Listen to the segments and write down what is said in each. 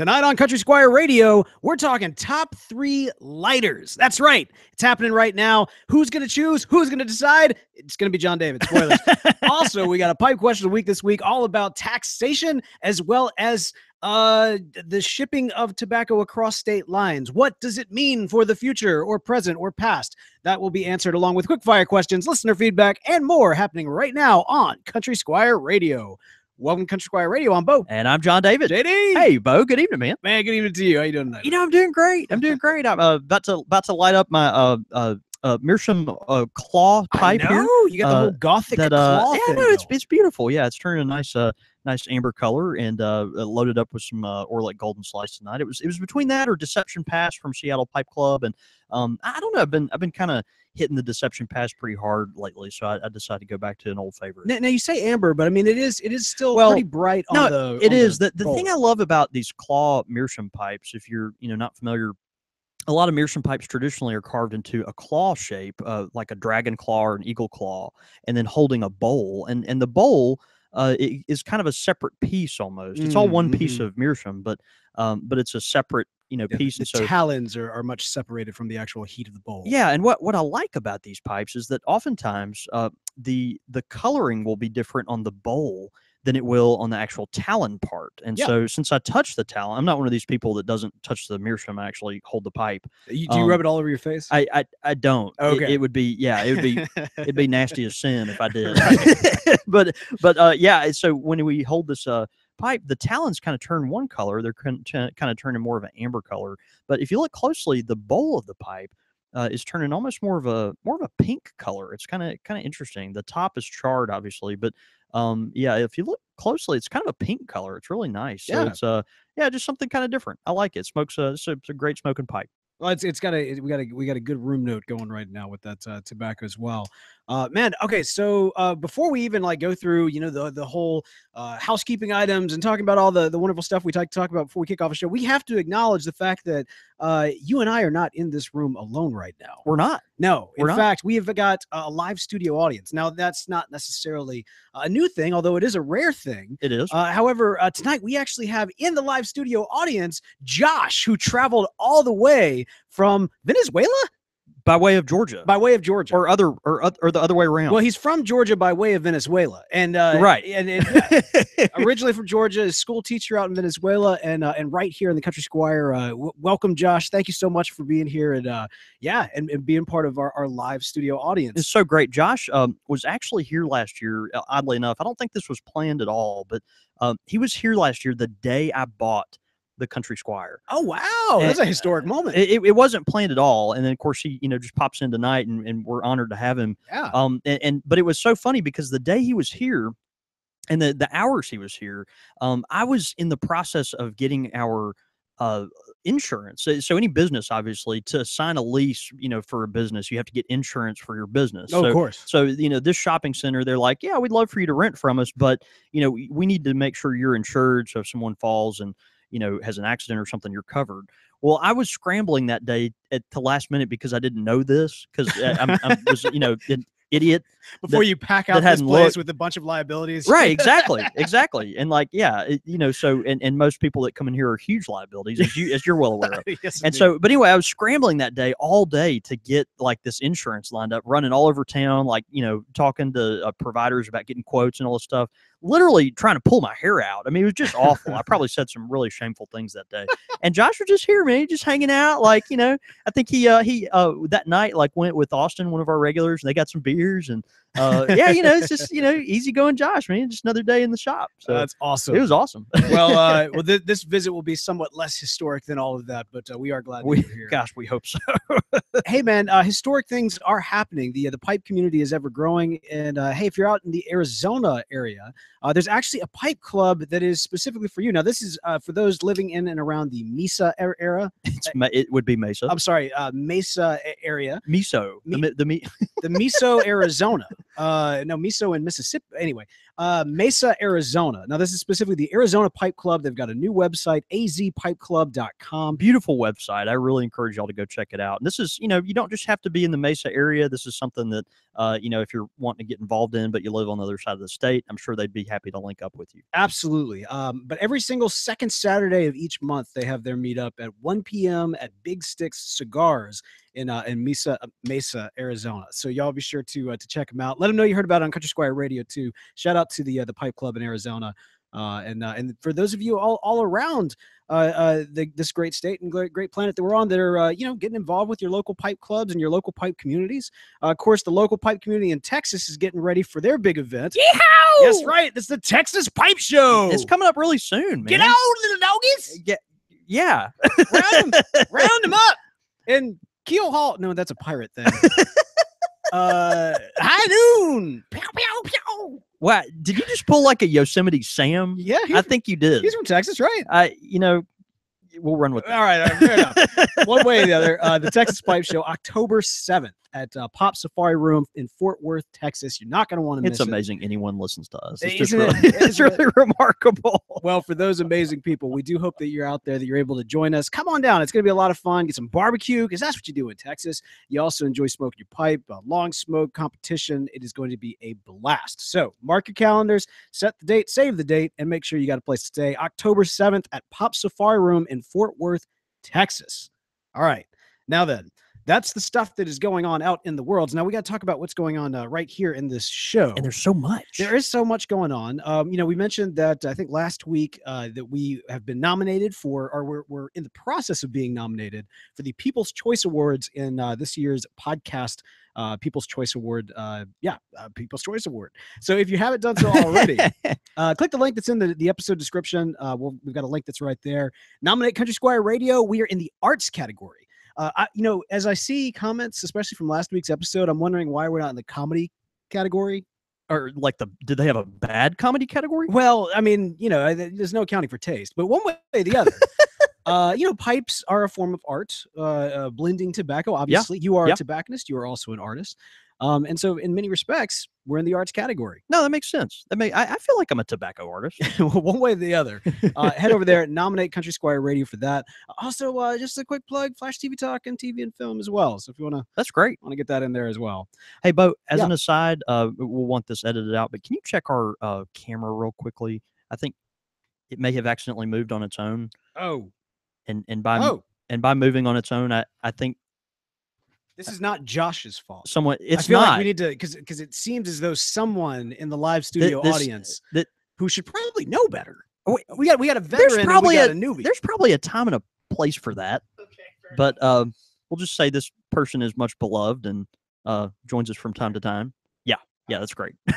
Tonight on Country Squire Radio, we're talking top three lighters. That's right. It's happening right now. Who's going to choose? Who's going to decide? It's going to be John David. Spoilers. also, we got a pipe question of the week this week, all about taxation as well as uh the shipping of tobacco across state lines what does it mean for the future or present or past that will be answered along with quick fire questions listener feedback and more happening right now on country squire radio welcome to country squire radio i'm Beau And I'm John David. jd Hey, Beau. Good evening, man. man good evening to you how you doing tonight You know, I'm doing great. I'm doing great. I'm uh, about to about to light up my uh uh uh Meerschaum uh, claw pipe here. you got the uh, whole gothic That uh, claw yeah, no, it's it's beautiful. Yeah, it's turning a nice uh nice amber color and uh loaded up with some uh, Orlik Golden Slice tonight. It was it was between that or Deception Pass from Seattle Pipe Club, and um I don't know. I've been I've been kind of hitting the Deception Pass pretty hard lately, so I, I decided to go back to an old favorite. Now, now you say amber, but I mean it is it is still Well, pretty bright on no, the. It on is the, the thing. I love about these claw meerschaum pipes. If you're you know not familiar, a lot of meerschaum pipes traditionally are carved into a claw shape, uh, like a dragon claw or an eagle claw, and then holding a bowl. And and the bowl uh, is kind of a separate piece almost. It's all Mm, one piece mhm. of meerschaum, but um, but it's a separate you know Yeah, piece. the and so talons are, are much separated from the actual heat of the bowl. yeah, and what what I like about these pipes is that oftentimes uh, the the coloring will be different on the bowl than it will on the actual talon part. And Yeah. so since I touch the talon, I'm not one of these people that doesn't touch the meerschaum. I actually hold the pipe. You, do you um, rub it all over your face? I I, I don't. It- Okay. It, would be yeah. It would be it'd be nasty as sin if I did. but but uh, yeah. So when we hold this uh pipe, the talons kind of turn one color. They're kind of turning more of an amber color. But if you look closely, the bowl of the pipe uh, is turning almost more of a more of a pink color. It's kind of kind of interesting. The top is charred, obviously, but um, yeah, if you look closely, it's kind of a pink color. It's really nice. So Yeah. it's uh yeah, just something kind of different. I like it. Smokes a it's a, it's a great smoking pipe. Well, it's it's got a we got a we got a good room note going right now with that uh, tobacco as well. Uh, man, okay, so uh, before we even like go through, you know, the the whole uh, housekeeping items and talking about all the the wonderful stuff we talk talk about before we kick off the show, we have to acknowledge the fact that uh, you and I are not in this room alone right now. We're not. No, in We're not. fact, we have got a live studio audience. Now, that's not necessarily a new thing, although it is a rare thing. It is. Uh, however, uh, tonight we actually have in the live studio audience Josh, who traveled all the way from Venezuela by way of Georgia, by way of Georgia. or other, or or the other way around. well, he's from Georgia by way of Venezuela, and uh, Right. and, originally from Georgia, a school teacher out in Venezuela, and uh, and right here in the Country Squire. Uh, w- welcome, Josh. Thank you so much for being here, and uh, yeah, and, and being part of our, our live studio audience. it's so great. Josh um, was actually here last year. uh, Oddly enough, I don't think this was planned at all, but um, he was here last year the day I bought the Country Squire. Oh wow, that's a historic moment. It, it- it wasn't planned at all, and then of course he, you know, just pops in tonight, and, and we're honored to have him. yeah. Um, and, and but it was so funny because the day he was here, and the the hours he was here, um, I was in the process of getting our uh insurance. So, so any business, obviously, to sign a lease, you know, for a business, you have to get insurance for your business. oh, so, of course. so you know, this shopping center, they're like, yeah, we'd love for you to rent from us, but you know, we- we need to make sure you're insured. So if someone falls and you know has an accident or something, you're covered. Well, I was scrambling that day at the last minute because I didn't know this because uh, I'm, I'm was you know an idiot. Before you pack out this place looked- with a bunch of liabilities. Right, exactly, exactly, and like yeah, it, you know, so and, and most people that come in here are huge liabilities, as you as you're well aware of. yes, And indeed. so, but anyway, I was scrambling that day all day to get like this insurance lined up, running all over town, like, you know, talking to uh, providers about getting quotes and all this stuff, literally trying to pull my hair out. I mean, it was just awful. I probably said some really shameful things that day. And Josh was just here, man, just hanging out. Like, you know, I think he, uh, he, uh, that night, like went with Austin, one of our regulars, and they got some beers and, uh, yeah, you know, it's just, you know, easygoing Josh, man, just another day in the shop. So that's awesome. it was awesome. well, uh, well, th- this visit will be somewhat less historic than all of that, but uh, we are glad we, here. gosh, we hope so. hey, man, uh, historic things are happening. The uh, the pipe community is ever growing, and uh, hey, if you're out in the Arizona area, uh, there's actually a pipe club that is specifically for you. Now, this is uh, for those living in and around the Mesa er- era. It's, Ma- it would be Mesa. I'm sorry, uh, Mesa area, miso. The, Me- mi- the me- the Miso, Arizona. Uh, no, Miso in Mississippi. Anyway, uh, Mesa, Arizona. Now, this is specifically the Arizona Pipe Club. They've got a new website, azpipeclub.com. beautiful website. I really encourage y'all to go check it out. And this is, you know, you don't just have to be in the Mesa area. This is something that uh, you know, if you're wanting to get involved in, but you live on the other side of the state, I'm sure they'd be happy to link up with you. Absolutely. Um, but every single second Saturday of each month, they have their meetup at 1 p.m. at Big Sticks Cigars in uh, in Mesa, Mesa, Arizona. So y'all be sure to uh, to check them out. Let them know you heard about it on Country Squire Radio too. Shout out to the uh, the Pipe Club in Arizona. Uh, and uh, and for those of you all, all around uh, uh, the, this great state and great, great planet that we're on that are uh, you know getting involved with your local pipe clubs and your local pipe communities. Uh, of course, the local pipe community in Texas is getting ready for their big event. Yeehaw! That's right. It's the Texas Pipe Show. It's coming up really soon, man. Get out, little doggies. Yeah, yeah. round them, round them up. And Keelhaul. No, that's a pirate thing. uh, high noon. Pew, pew, pew. Wow, did you just pull like a Yosemite Sam? Yeah, I think you did. he's from Texas, right? I, you know, we'll run with that. All right, all right, fair enough. One way or the other. Uh, the Texas Pipe Show, October seventh at uh, Pop Safari Room in Fort Worth, Texas. You're not going to want to miss it. It's amazing anyone listens to us. It's just Isn't it? really, it's really remarkable. Well, for those amazing people, we do hope that you're out there, that you're able to join us. Come on down. It's going to be a lot of fun. Get some barbecue because that's what you do in Texas. You also enjoy smoking your pipe, a long smoke competition. It is going to be a blast. So mark your calendars, set the date, save the date, and make sure you got a place to stay. October 7th at Pop Safari Room in Fort Worth, Texas. All right. Now then, that's the stuff that is going on out in the world. Now we got to talk about what's going on uh, right here in this show. And there's so much. There is so much going on. Um, you know, we mentioned that I think last week uh, that we have been nominated for, or we're, we're in the process of being nominated for the People's Choice Awards in uh, this year's podcast uh, People's Choice Award. Uh, yeah, uh, People's Choice Award. So if you haven't done so already, uh, click the link that's in the, the episode description. Uh, we'll, we've got a link that's right there. Nominate Country Squire Radio. We are in the arts category. Uh, I, you know, as I see comments, especially from last week's episode, I'm wondering why we're not in the comedy category. or like the did they have a bad comedy category? Well, I mean, you know, there's no accounting for taste, but one way or the other. Uh, you know, pipes are a form of art. Uh, uh, blending tobacco, obviously. Yeah. You are yeah. a tobacconist. You are also an artist. Um, and so, in many respects, we're in the arts category. No, that makes sense. That may I, I feel like I'm a tobacco artist. one way or the other. Uh, head over there, nominate Country Squire Radio for that. Also, uh, just a quick plug: Flash TV Talk and TV and film as well. So if you want to That's great. want to get that in there as well. Hey, Beau, as Yeah. an aside, uh, we'll want this edited out, but can you check our uh, camera real quickly? I think it may have accidentally moved on its own, Oh, and and by oh, and by moving on its own, I, I think this is not Josh's fault. Someone, it's I feel not like we need to because because it seems as though someone in the live studio this- audience that who should probably know better. Oh, We got we got a veteran. There's probably and a- we got a newbie. there's probably a time and a place for that, Okay. but um, we'll just say this person is much beloved and uh, joins us from time to time. Yeah, yeah, that's great.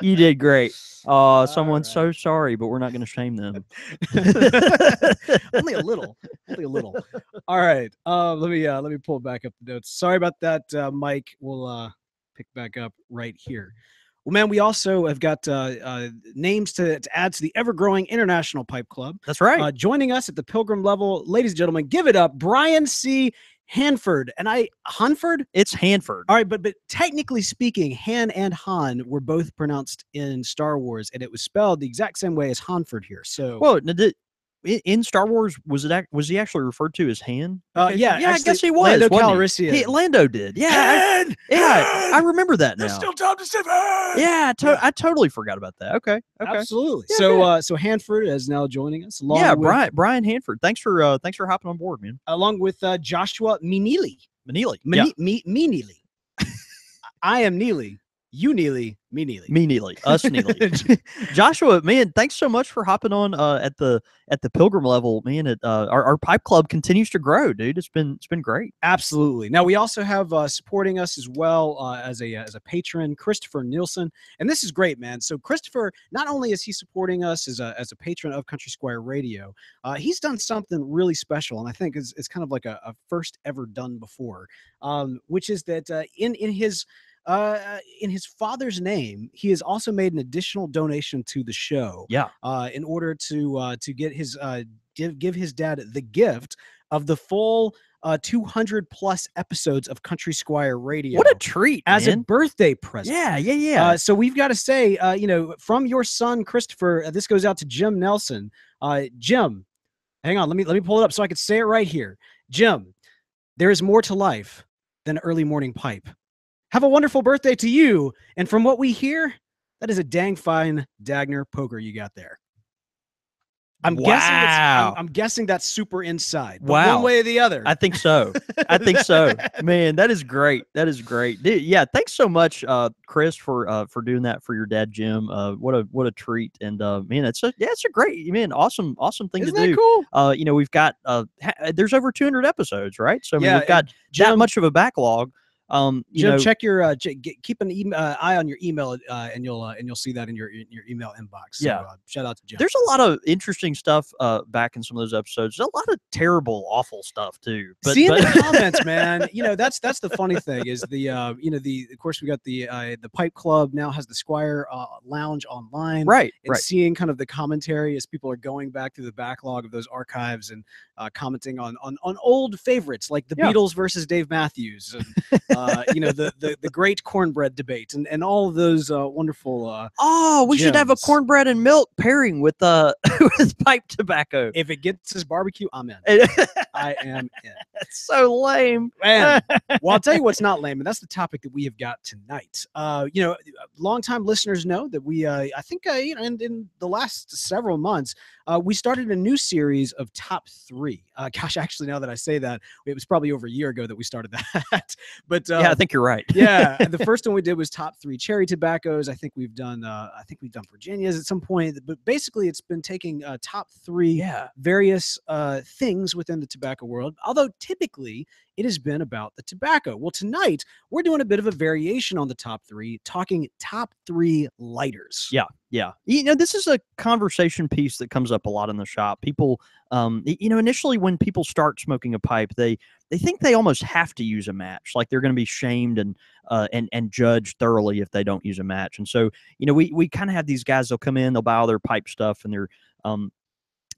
you did great. Oh, someone's so sorry, but we're not going to shame them. only a little. Only a little. All right um let me uh let me pull back up the notes. Sorry about that uh mike. We'll uh pick back up right here. Well man we also have got uh, uh names to, to add to the ever-growing international pipe club. That's right. uh joining us at the pilgrim level ladies and gentlemen give it up brian c hanford and i hanford it's Hanford. all right but but technically speaking han and han were both pronounced in star wars and it was spelled the exact same way as hanford here so Well, i- in Star Wars, was it was he actually referred to as Han? Uh, yeah, yeah, I guess he was. Lando wasn't he? Calrissian. He, Lando did. Yeah, I, yeah, I remember that now. Still, time to save her. yeah, I, to- I totally forgot about that. Okay, okay. Absolutely. Yeah, so, yeah. uh, so Hanford is now joining us, along yeah, with, Brian Brian Hanford. Thanks for uh, thanks for hopping on board, man. along with uh, Joshua Meneely. Meneely. Yeah, Mene- Me, me I am Neely. You Neely. Me Neely. me Neely. Us Neely. Joshua, man, thanks so much for hopping on uh, at the at the pilgrim level, man. It, uh, our our pipe club continues to grow, dude. It's been it's been great. Absolutely. Now we also have uh, supporting us as well uh, as a as a patron, Christopher Nielsen, and this is great, man. So Christopher, not only is he supporting us as a as a patron of Country Squire Radio, uh, he's done something really special, and I think it's, is kind of like a, a first ever done before, um, which is that uh, in in his uh, in his father's name, he has also made an additional donation to the show. Yeah. Uh, in order to uh, to get his uh, give give his dad the gift of the full uh, 200 plus episodes of Country Squire Radio What a treat, as a birthday present. yeah, yeah, yeah. Uh, so we've got to say, uh, you know, from your son Christopher, uh, this goes out to Jim Nelson. Uh, Jim, hang on, let me let me pull it up so I could say it right here. Jim, there is more to life than early morning pipe. Have a wonderful birthday to you. And from what we hear, that is a dang fine Dagner poker you got there. I'm guessing it's, I'm, Wow. I'm guessing that's super inside. Wow. One way or the other. I think so. I think so. Man, that is great. That is great. Dude, yeah, thanks so much, uh, Chris, for uh, for doing that for your dad, Jim. Uh, what a what a treat. And uh, man, it's a yeah, it's a great man, awesome, awesome thing Isn't to do. cool? Uh, you know, we've got uh, ha- there's over 200 episodes, right? So I mean, Yeah, we've got that much of a backlog. Um, you Jim, know, check your uh, ch- get, keep an em- uh, eye on your email, uh, and you'll uh, and you'll see that in your in your email inbox. So, Yeah. uh, shout out to Jim. there's a lot of interesting stuff uh, back in some of those episodes. There's a lot of terrible, awful stuff too. But, Seeing but the comments, man. You know that's that's the funny thing is the uh, you know the of course we got the uh, the Pipe Club now has the Squire uh, Lounge online. right, And right. seeing kind of the commentary as people are going back through the backlog of those archives and uh, commenting on, on on old favorites like the Yeah. Beatles versus Dave Matthews, and, uh, you know the, the the great cornbread debate and, and all of those uh, wonderful. Uh, Oh, we should have a cornbread and milk pairing with uh with pipe tobacco. if it gets his barbecue, I'm in. I am in. That's so lame. Man, well, I'll tell you what's not lame, and that's the topic that we have got tonight. Uh, you know, longtime listeners know that we, uh, I think, uh, you know, in, in the last several months, uh, we started a new series of top three. Uh, gosh, actually, now that I say that, it was probably over a year ago that we started that. but uh, yeah, I think you're right. yeah, the first one we did was top three cherry tobaccos. I think we've done, uh, I think we've done Virginias at some point. But basically, it's been taking uh, top three yeah. various uh, things within the tobacco world, although typically it has been about the tobacco. Well, tonight we're doing a bit of a variation on the top three, talking top three lighters. Yeah. Yeah. You know, this is a conversation piece that comes up a lot in the shop. People um you know, initially when people start smoking a pipe, they they think they almost have to use a match. Like they're going to be shamed and uh and and judged thoroughly if they don't use a match. And so, you know, we we kind of have these guys they'll come in, they'll buy all their pipe stuff and they're um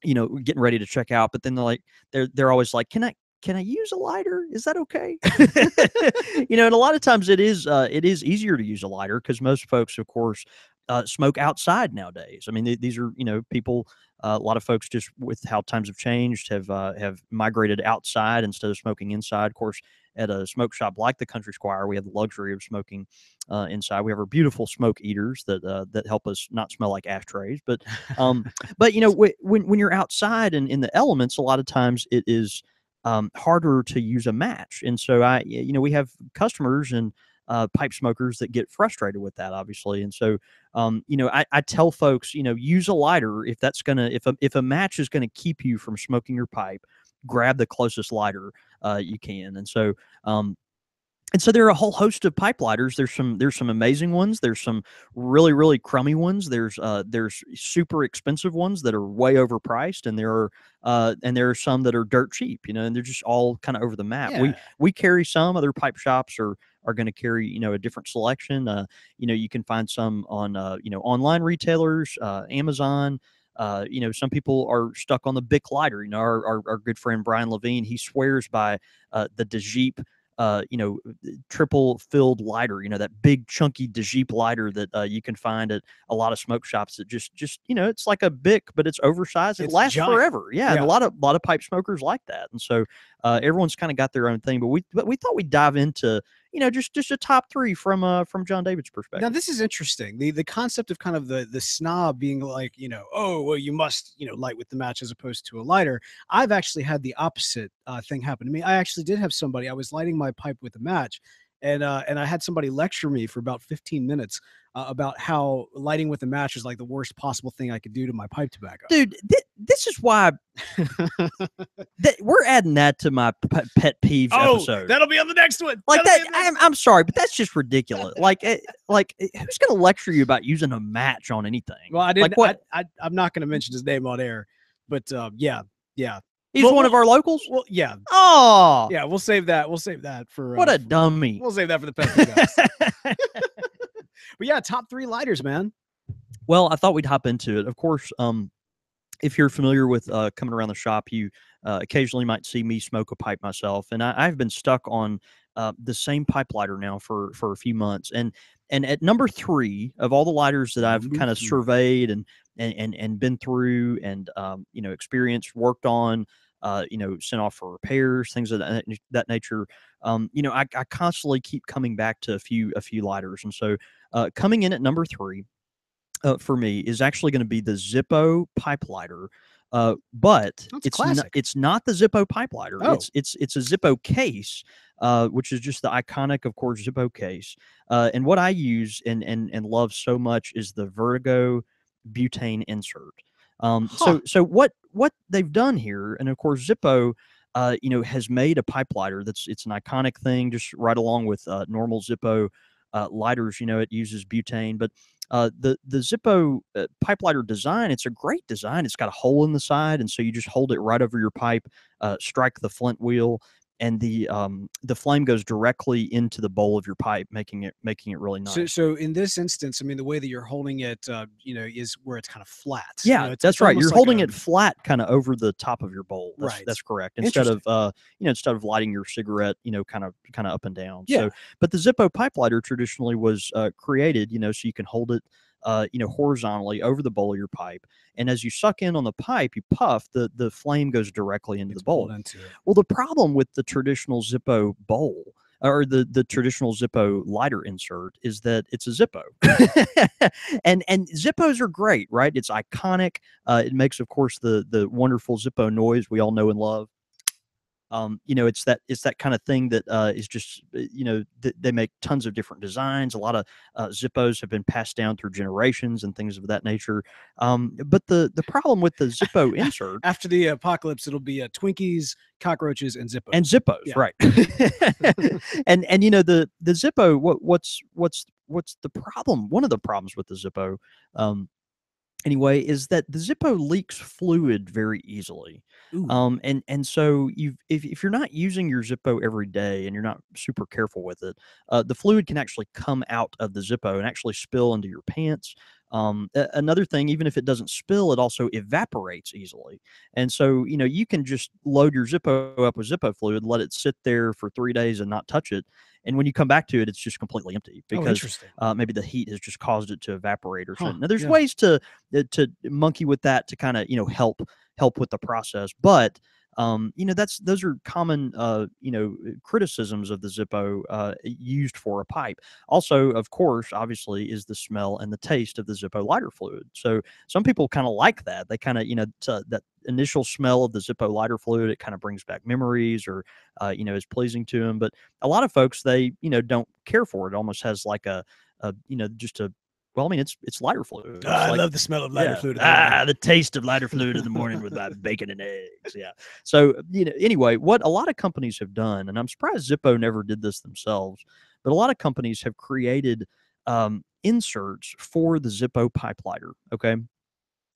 you know, getting ready to check out, but then they're like they're they're always like, "Can I can I use a lighter? Is that okay?" you know, and a lot of times it is uh, it is easier to use a lighter because most folks, of course, uh, smoke outside nowadays. I mean, th- these are you know people. Uh, a lot of folks just with how times have changed have uh, have migrated outside instead of smoking inside. Of course, at a smoke shop like the Country Squire, we have the luxury of smoking uh, inside. We have our beautiful smoke eaters that uh, that help us not smell like ashtrays. But um, but you know wh- when when you're outside and in the elements, a lot of times it is um, harder to use a match. And so I, you know, we have customers and uh, pipe smokers that get frustrated with that, obviously. And so, um, you know, I, I tell folks, you know, use a lighter if that's gonna if a if a match is gonna keep you from smoking your pipe, grab the closest lighter uh, you can. And so, um, and so there are a whole host of pipe lighters. There's some there's some amazing ones. There's some really really crummy ones. There's uh there's super expensive ones that are way overpriced, and there are uh and there are some that are dirt cheap. You know, and they're just all kind of over the map. We Yeah. we carry some. Other pipe shops are are going to carry you know a different selection. Uh, you know, you can find some on uh you know online retailers, uh, Amazon. Uh, you know, some people are stuck on the Bic lighter. You know, our, our, our good friend Brian Levine, he swears by uh, the Djeep uh, you know, triple filled lighter, you know, that big chunky Djeep lighter that uh, you can find at a lot of smoke shops that just, just, you know, it's like a Bic, but it's oversized. It It's lasts giant. forever. Yeah, And Yeah. a lot of, lot of pipe smokers like that. And so uh, everyone's kind of got their own thing, but we, but we thought we'd dive into, you know, just, just a top three from, uh, from John David's perspective. Now this is interesting. The the concept of kind of the the snob being like, you know, oh well, you must, you know, light with the match as opposed to a lighter. I've actually had the opposite uh, thing happen to me. I actually did have somebody. I was lighting my pipe with a match, and uh, and I had somebody lecture me for about 15 minutes uh, about how lighting with a match is like the worst possible thing I could do to my pipe tobacco. Dude, thi- this is why that we're adding that to my p- pet peeves episode. Oh, that'll be on the next one. like That'll that be on the next I'm, I'm sorry but that's just ridiculous like eh, like eh, who's gonna lecture you about using a match on anything Well, I didn't. what? I, I, I'm not going to mention his name on air, but uh, yeah, yeah. He's well, one of our locals Well, yeah, oh yeah. We'll save that. We'll save that for what uh, a dummy We'll save that for the Pepsi guys. but yeah, top three lighters, man. well i thought we'd hop into it of course um if you're familiar with uh, coming around the shop you uh, occasionally might see me smoke a pipe myself and I, i've been stuck on uh, the same pipe lighter now for for a few months and and at number three of all the lighters that i've kind of surveyed and and and, and been through and um, you know experienced worked on uh, you know, sent off for repairs, things of that, that nature. Um, you know, I, I constantly keep coming back to a few a few lighters, and so uh, coming in at number three uh, for me is actually going to be the Zippo pipe lighter. Uh, but That's it's not, it's not the Zippo pipe lighter. Oh. It's it's it's a Zippo case, uh, which is just the iconic, of course, Zippo case. Uh, and what I use and and and love so much is the Vertigo butane insert. Um, Huh. So so what what they've done here, and of course Zippo, uh, you know, has made a pipe lighter that's it's an iconic thing, just right along with uh, normal Zippo uh, lighters. You know, it uses butane, but uh, the the Zippo uh, pipe lighter design, it's a great design. It's got a hole in the side, and so you just hold it right over your pipe, uh, strike the flint wheel, and the um, the flame goes directly into the bowl of your pipe, making it making it really nice. So, so in this instance, I mean, the way that you're holding it, uh, you know, is where it's kind of flat. you Yeah, know, that's right. You're like holding a- it flat, kind of over the top of your bowl. That's, Right. that's correct. Instead of uh, you know, instead of lighting your cigarette, you know, kind of kind of up and down. Yeah. So, but the Zippo pipe lighter traditionally was uh, created, you know, so you can hold it, uh, you know, horizontally over the bowl of your pipe, and as you suck in on the pipe, you puff, the the flame goes directly into It's the bowl. into. Well, the problem with the traditional Zippo bowl or the the traditional Zippo lighter insert is that it's a Zippo, and and Zippos are great, right? It's iconic. Uh, it makes, of course, the the wonderful Zippo noise we all know and love. Um, you know, it's that it's that kind of thing that uh, is just uh, you know th- they make tons of different designs. A lot of uh, Zippos have been passed down through generations and things of that nature. Um, but the the problem with the Zippo insert After the apocalypse, it'll be uh, Twinkies, cockroaches, and Zippos. and Zippos, Yeah. right? and and you know the the Zippo, what what's what's what's the problem? One of the problems with the Zippo, um, anyway, is that the Zippo leaks fluid very easily. Ooh. Um, and and so you if if you're not using your Zippo every day and you're not super careful with it, uh, the fluid can actually come out of the Zippo and actually spill into your pants. Um, a- another thing, even if it doesn't spill, it also evaporates easily. And so, you know, you can just load your Zippo up with Zippo fluid, let it sit there for three days and not touch it. And when you come back to it, it's just completely empty oh, because interesting. uh, maybe the heat has just caused it to evaporate or Huh, something. Now, there's yeah. ways to uh, to monkey with that to kind of you know help help with the process, but um, you know that's those are common uh, you know criticisms of the Zippo uh, used for a pipe. Also, of course, obviously, is the smell and the taste of the Zippo lighter fluid. So some people kind of like that. They kind of you know that initial smell of the Zippo lighter fluid. It kind of brings back memories or uh, you know is pleasing to them. But a lot of folks they you know don't care for it. Almost has like a a you know just a well, I mean it's it's lighter fluid. It's Ah, I love the smell of lighter yeah. fluid. the morning. Ah, the taste of lighter fluid in the morning with my bacon and eggs. Yeah. So you know, anyway, what a lot of companies have done, and I'm surprised Zippo never did this themselves, but a lot of companies have created um, inserts for the Zippo pipe lighter. Okay.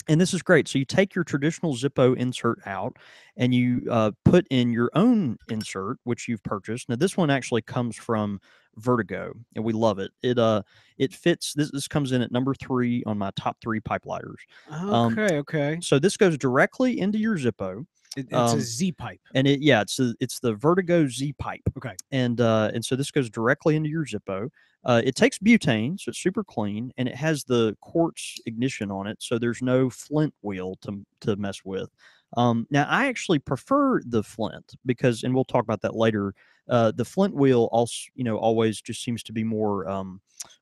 And this is great. So you take your traditional Zippo insert out, and you uh, put in your own insert, which you've purchased. Now this one actually comes from Vertigo, and we love it. It uh it fits. This this comes in at number three on my top three pipe lighters. um, Okay, okay. So this goes directly into your Zippo, It- it's um, a Z pipe. and it yeah, it's the it's the Vertigo Z pipe. Okay. And uh, and so this goes directly into your Zippo. Uh, it takes butane, so it's super clean, and it has the quartz ignition on it, so there's no flint wheel to to mess with. Um, now I actually prefer the flint because, and we'll talk about that later. Uh, the flint wheel also, you know, always just seems to be more um,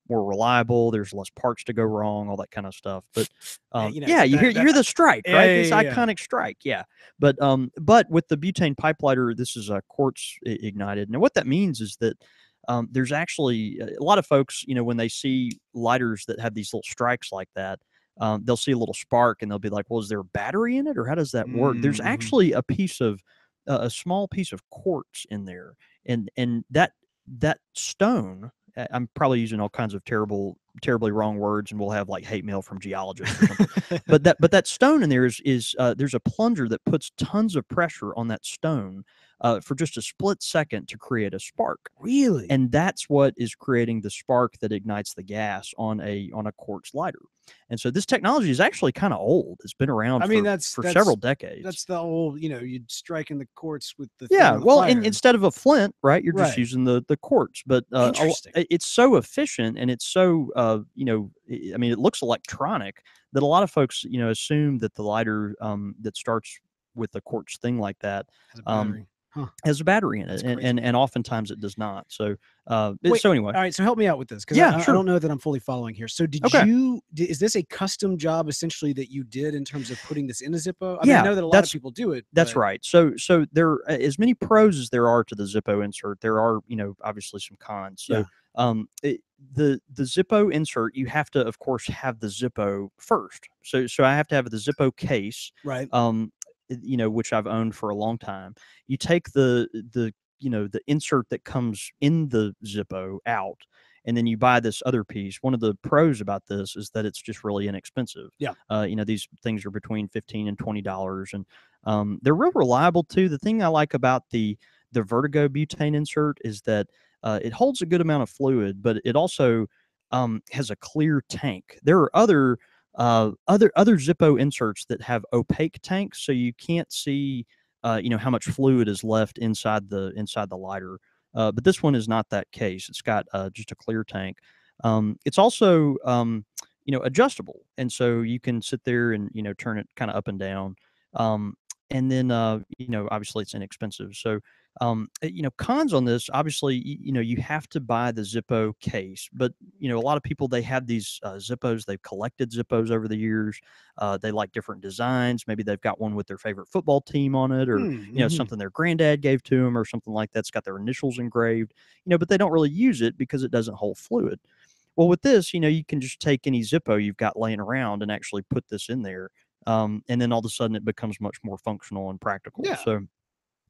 more reliable. There's less parts to go wrong, all that kind of stuff. But Yeah, um, you know, yeah, you that- hear you hear the strike, Yeah, right? yeah, This yeah, iconic strike, yeah. But um, but with the butane pipe lighter, this is a quartz ignited. Now, what that means is that um, there's actually a lot of folks, you know, when they see lighters that have these little strikes like that, um, they'll see a little spark and they'll be like, "Well, is there a battery in it, or how does that work?" There's Mhm. actually a piece of uh, a small piece of quartz in there, and and that that stone. uh, I'm probably using all kinds of terrible, terribly wrong words, and we'll have like hate mail from geologists. But that but that stone in there is is uh, there's a plunger that puts tons of pressure on that stone uh, for just a split second to create a spark really? and that's what is creating the spark that ignites the gas on a on a quartz lighter and so this technology is actually kind of old it's been around I mean, for, that's- for that's- several decades That's the whole, you know, you'd strike in the quartz with the yeah the well fire. instead of a flint right you're Right. just using the the quartz but uh, Interesting. it's so efficient and it's so uh, you know i I mean it looks electronic that a lot of folks you know assume that the lighter um, that starts with a quartz thing like that um, battery. has a battery in it, and, and and oftentimes it does not. So uh, Wait, so anyway, All right, so help me out with this because Yeah, I, I don't know that I'm fully following here. So did Okay. you? di- Is this a custom job essentially that you did in terms of putting this in a Zippo? I mean, Yeah, I know that a lot of people do it. That's but- right. So so there uh, as many pros as there are to the Zippo insert, there are you know obviously some cons. So Yeah. um it, the the Zippo insert you have to of course have the Zippo first. So so I have to have the Zippo case Right. um you know which I've owned for a long time. You take the the you know the insert that comes in the Zippo out and then you buy this other piece. One of the pros about this is that it's just really inexpensive. Yeah. Uh, you know, these things are between 15 and 20 dollars and um, they're real reliable too. The thing I like about the the Vertigo butane insert is that uh, it holds a good amount of fluid, but it also um, has a clear tank. There are other uh, other other Zippo inserts that have opaque tanks, so you can't see uh, you know how much fluid is left inside the inside the lighter. Uh, but this one is not that case. It's got uh, just a clear tank. Um, it's also um, you know adjustable, and so you can sit there and you know turn it kind of up and down. Um, and then uh, you know obviously it's inexpensive. So um, uh, you know cons on this obviously you, you know you have to buy the Zippo case, but you know a lot of people they have these uh, Zippos. They've collected Zippos over the years. Uh, they like different designs. Maybe they've got one with their favorite football team on it, or Hmm, you know mhm. something their granddad gave to them or something like that's got their initials engraved you know but they don't really use it because it doesn't hold fluid well with this you know you can just take any zippo you've got laying around and actually put this in there um, and then all of a sudden it becomes much more functional and practical Yeah. so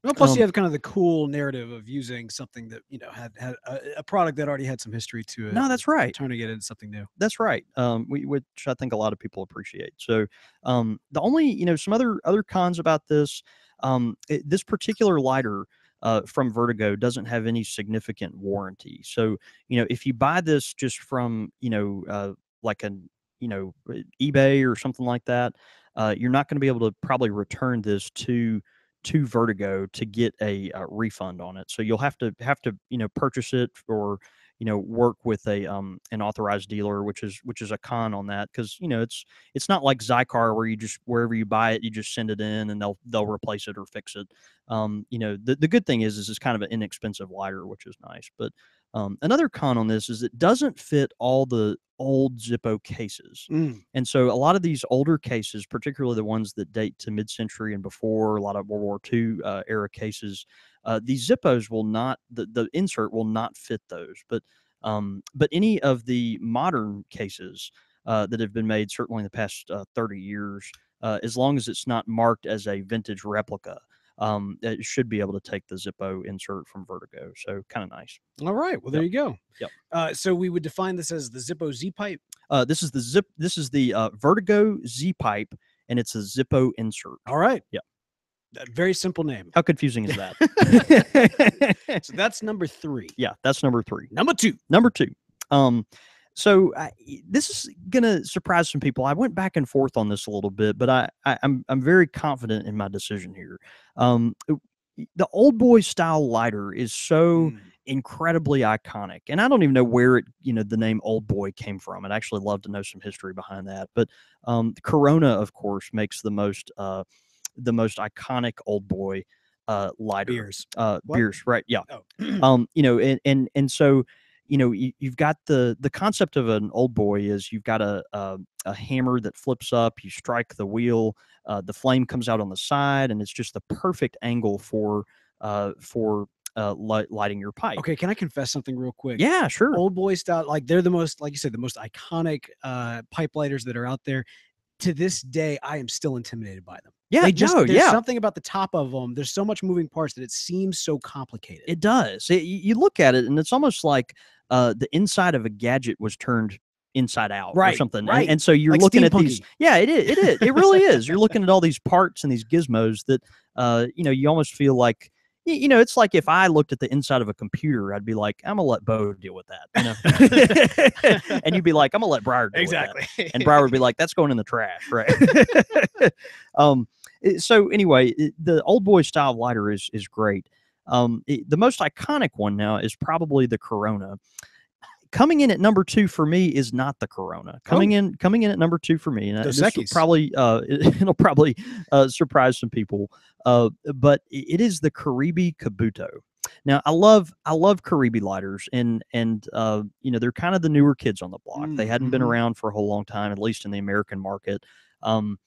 Well, plus um, you have kind of the cool narrative of using something that you know had had a, a product that already had some history to it. no that's right Trying to get into something new. that's right um, we, which i think a lot of people appreciate so um, the only you know some other other cons about this um, it, this particular lighter uh, from vertigo doesn't have any significant warranty so you know if you buy this just from you know uh, like an you know ebay or something like that uh, you're not going to be able to probably return this to to vertigo to get a, uh refund on it. So you'll have to have to you know purchase it or you know work with a um an authorized dealer which is which is a con on that because you know it's it's not like Xikar where you just wherever you buy it you just send it in and they'll they'll replace it or fix it. Um you know the, the good thing is is it's kind of an inexpensive lighter which is nice but um another con on this is it doesn't fit all the old Zippo cases Mm, and so a lot of these older cases, particularly the ones that date to mid-century and before, a lot of World War II uh, era cases, uh, these Zippos will not the, the insert will not fit those. But um, but any of the modern cases uh, that have been made, certainly in the past uh, 30 years, uh, as long as it's not marked as a vintage replica, um, it should be able to take the Zippo insert from Vertigo. So kind of nice. all right. Well, there you go. Yep. Uh, so we would define this as the Zippo Z pipe. Uh, this is the zip. This is the uh, Vertigo Z pipe, and it's a Zippo insert. All right. Yep. That very simple name. How confusing is that? So that's number three. yeah, that's number three. Number two. Number two. Um, so I, this is gonna surprise some people. I went back and forth on this a little bit, but I, I I'm I'm very confident in my decision here. Um, the old boy style lighter is so Mm, incredibly iconic, and I don't even know where it you know the name old boy came from. I'd actually love to know some history behind that. But um, Corona, of course, makes the most uh, the most iconic old boy uh, lighter beers. uh beers right yeah Oh. um you know and and and so you know you, you've got the the concept of an old boy is you've got a a, a hammer that flips up you strike the wheel uh, the flame comes out on the side and it's just the perfect angle for uh for uh light, lighting your pipe okay, can I confess something real quick? yeah sure Old boy style, like they're the most, like you said, the most iconic uh pipe lighters that are out there. To this day, I am still intimidated by them. yeah they just no, there's yeah something about the top of them. There's so much moving parts that it seems so complicated. It does. It, you look at it, and it's almost like uh, the inside of a gadget was turned inside out or Right, something. And- right. And, so you're Like looking at these. Yeah, it is. It is. It really is. You're looking at all these parts and these gizmos that, uh, you know, you almost feel like. You know, it's like if I looked at the inside of a computer, I'd be like, "I'm gonna let Beau deal with that," you know, and you'd be like, "I'm gonna let Briar deal with that." exactly. and Briar would be like, "That's going in the trash," right? um, so anyway, the old boy style lighter is is great. Um, i- the most iconic one now is probably the Corona. coming in at number two for me is not the Corona. Coming in, coming in at number two for me, and uh, Dos this will probably uh, it, will probably uh, surprise some people. Uh, but it is the Caribe Kabuto. Now, I love I love Caribe lighters, and and uh, you know they're kind of the newer kids on the block. they Mm, hadn't been mhm. around for a whole long time, at least in the American market. Um,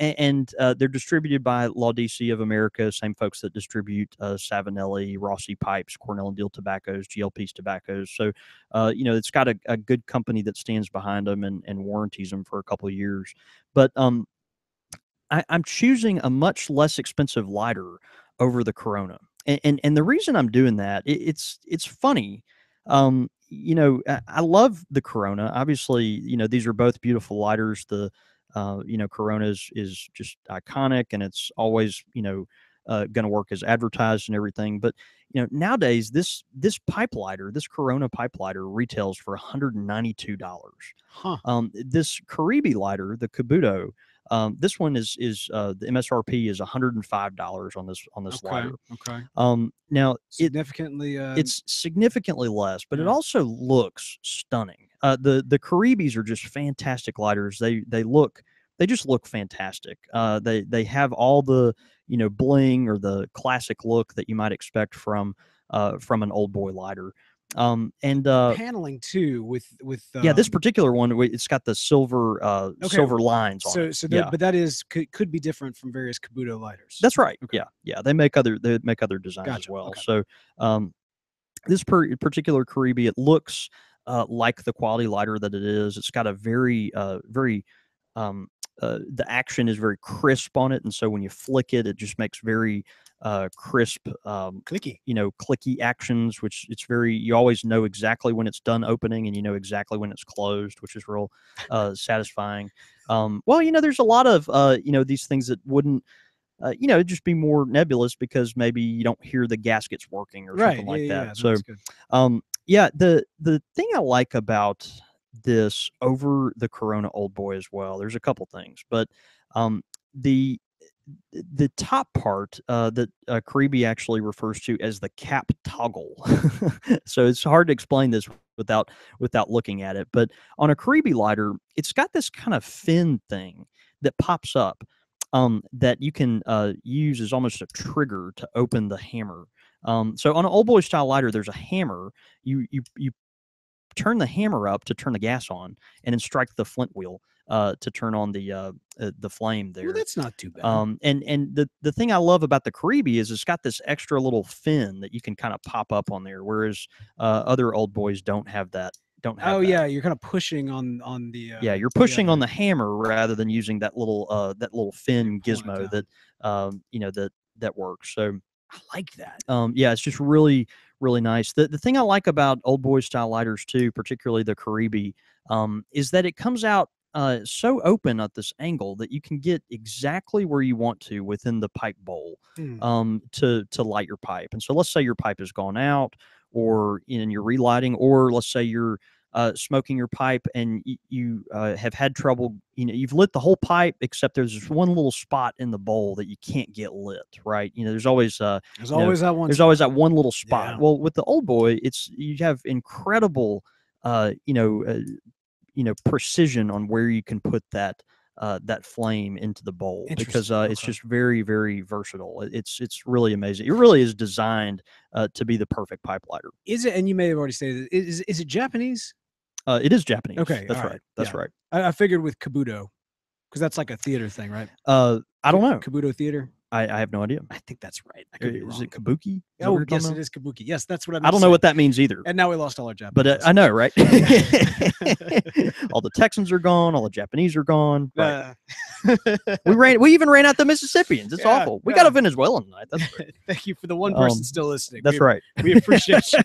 and uh, they're distributed by Laudisi of America, same folks that distribute uh, Savinelli, Rossi Pipes, Cornell and Diehl Tobaccos, GLP's Tobaccos. So, uh, you know, it's got a, a good company that stands behind them and, and warranties them for a couple years. But um, I, I'm choosing a much less expensive lighter over the Corona, and and, and the reason I'm doing that, it, it's it's funny. Um, you know, I, I love the Corona. Obviously, you know these are both beautiful lighters. The uh, you know, Corona is, is just iconic and it's always, you know, uh, going to work as advertised and everything. But, you know, nowadays this, this pipe lighter, this Corona pipe lighter retails for $192. Huh. Um, this Caribe lighter, the Kabuto, um, this one is, is, uh, the MSRP is $105 on this, on this Okay. lighter. Okay. Um, now it, Significantly. Uh, it's significantly less, but it also looks stunning. Uh, the the Caribes are just fantastic lighters. They they look they just look fantastic. Uh, they they have all the you know bling or the classic look that you might expect from uh, from an old boy lighter. Um, and uh, paneling too with with. yeah, this um, particular one it's got the silver uh, Okay, silver lines on So it. so that, yeah. but that is could could be different from various Kabuto lighters. That's right. Okay. Yeah, yeah. They make other they make other designs as well. okay. So um, this per- particular Caribe, it looks uh, like the quality lighter that it is. It's got a very uh, very um, uh, the action is very crisp on it, and so when you flick it, it just makes very uh, crisp. Um, clicky. you know, clicky actions, which it's very, you always know exactly when it's done opening and you know exactly when it's closed, which is real uh, satisfying. Um, well, you know, there's a lot of, uh, you know, these things that wouldn't, uh, you know, just be more nebulous because maybe you don't hear the gaskets working or Right. something like yeah, that. yeah, so, um, yeah, the the thing I like about this over the Corona Old Boy as well, there's a couple things, but um, the the top part uh, that uh, Caribe actually refers to as the cap toggle. so it's hard to explain this without without looking at it. But on a Caribe lighter, it's got this kind of fin thing that pops up um, that you can uh, use as almost a trigger to open the hammer. Um, so on an old boy style lighter, there's a hammer. You you you turn the hammer up to turn the gas on, and then strike the flint wheel uh, to turn on the uh, uh, the flame there. Well, that's not too bad. Um, and and the the thing I love about the Caribe is it's got this extra little fin that you can kind of pop up on there, whereas uh, other old boys don't have that. Don't have. oh that. yeah, you're kind of pushing on on the. Uh, Yeah, you're the pushing on the hammer rather than using that little uh that little fin gizmo that um you know that that works. So I like that. um yeah, it's just really really nice. The the thing I like about old boy style lighters too, particularly the Caribe, um, is that it comes out uh, so open at this angle that you can get exactly where you want to within the pipe bowl Hmm. um, to to light your pipe. And so let's say your pipe has gone out, or in you're relighting, or let's say you're uh, smoking your pipe and y- you uh, have had trouble. You know, you've lit the whole pipe except there's this one little spot in the bowl that you can't get lit. Right? You know, there's always uh, There's you know, always that one. there's always that one little spot. Yeah. Well, with the old boy, it's you have incredible, uh, you know, uh, you know, precision on where you can put that uh, that flame into the bowl because uh, it's just very, very versatile. It's it's really amazing. It really is designed uh, to be the perfect pipe lighter. Is it? And you may have already stated. it, Is is it Japanese? Uh, it is Japanese. Okay, that's right. right, That's yeah. right. I, I figured with Kabuto, because that's like a theater thing, right? Uh, I don't know. Kabuto theater. I, I have no idea. I think that's right. I could be Is wrong. it kabuki? Is that what oh, talking yes, about? it is Kabuki. Yes, that's what I'm. I don't know what that means either. And now we lost all our Japanese. But uh, I know, right? all the Texans are gone. All the Japanese are gone. Right. Uh, we ran. We even ran out the Mississippians. It's Yeah, awful. We got a yeah. Venezuelan tonight. That's great. Thank you for the one person Um, still listening. That's we, right. We appreciate you.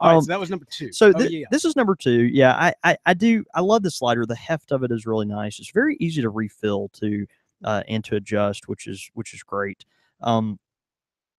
All right, Um, so that was number two. So Oh, thi- yeah. this is number two. Yeah, I, I I do. I love this slider. The heft of it is really nice. It's very easy to refill to uh, and to adjust, which is which is great. Um,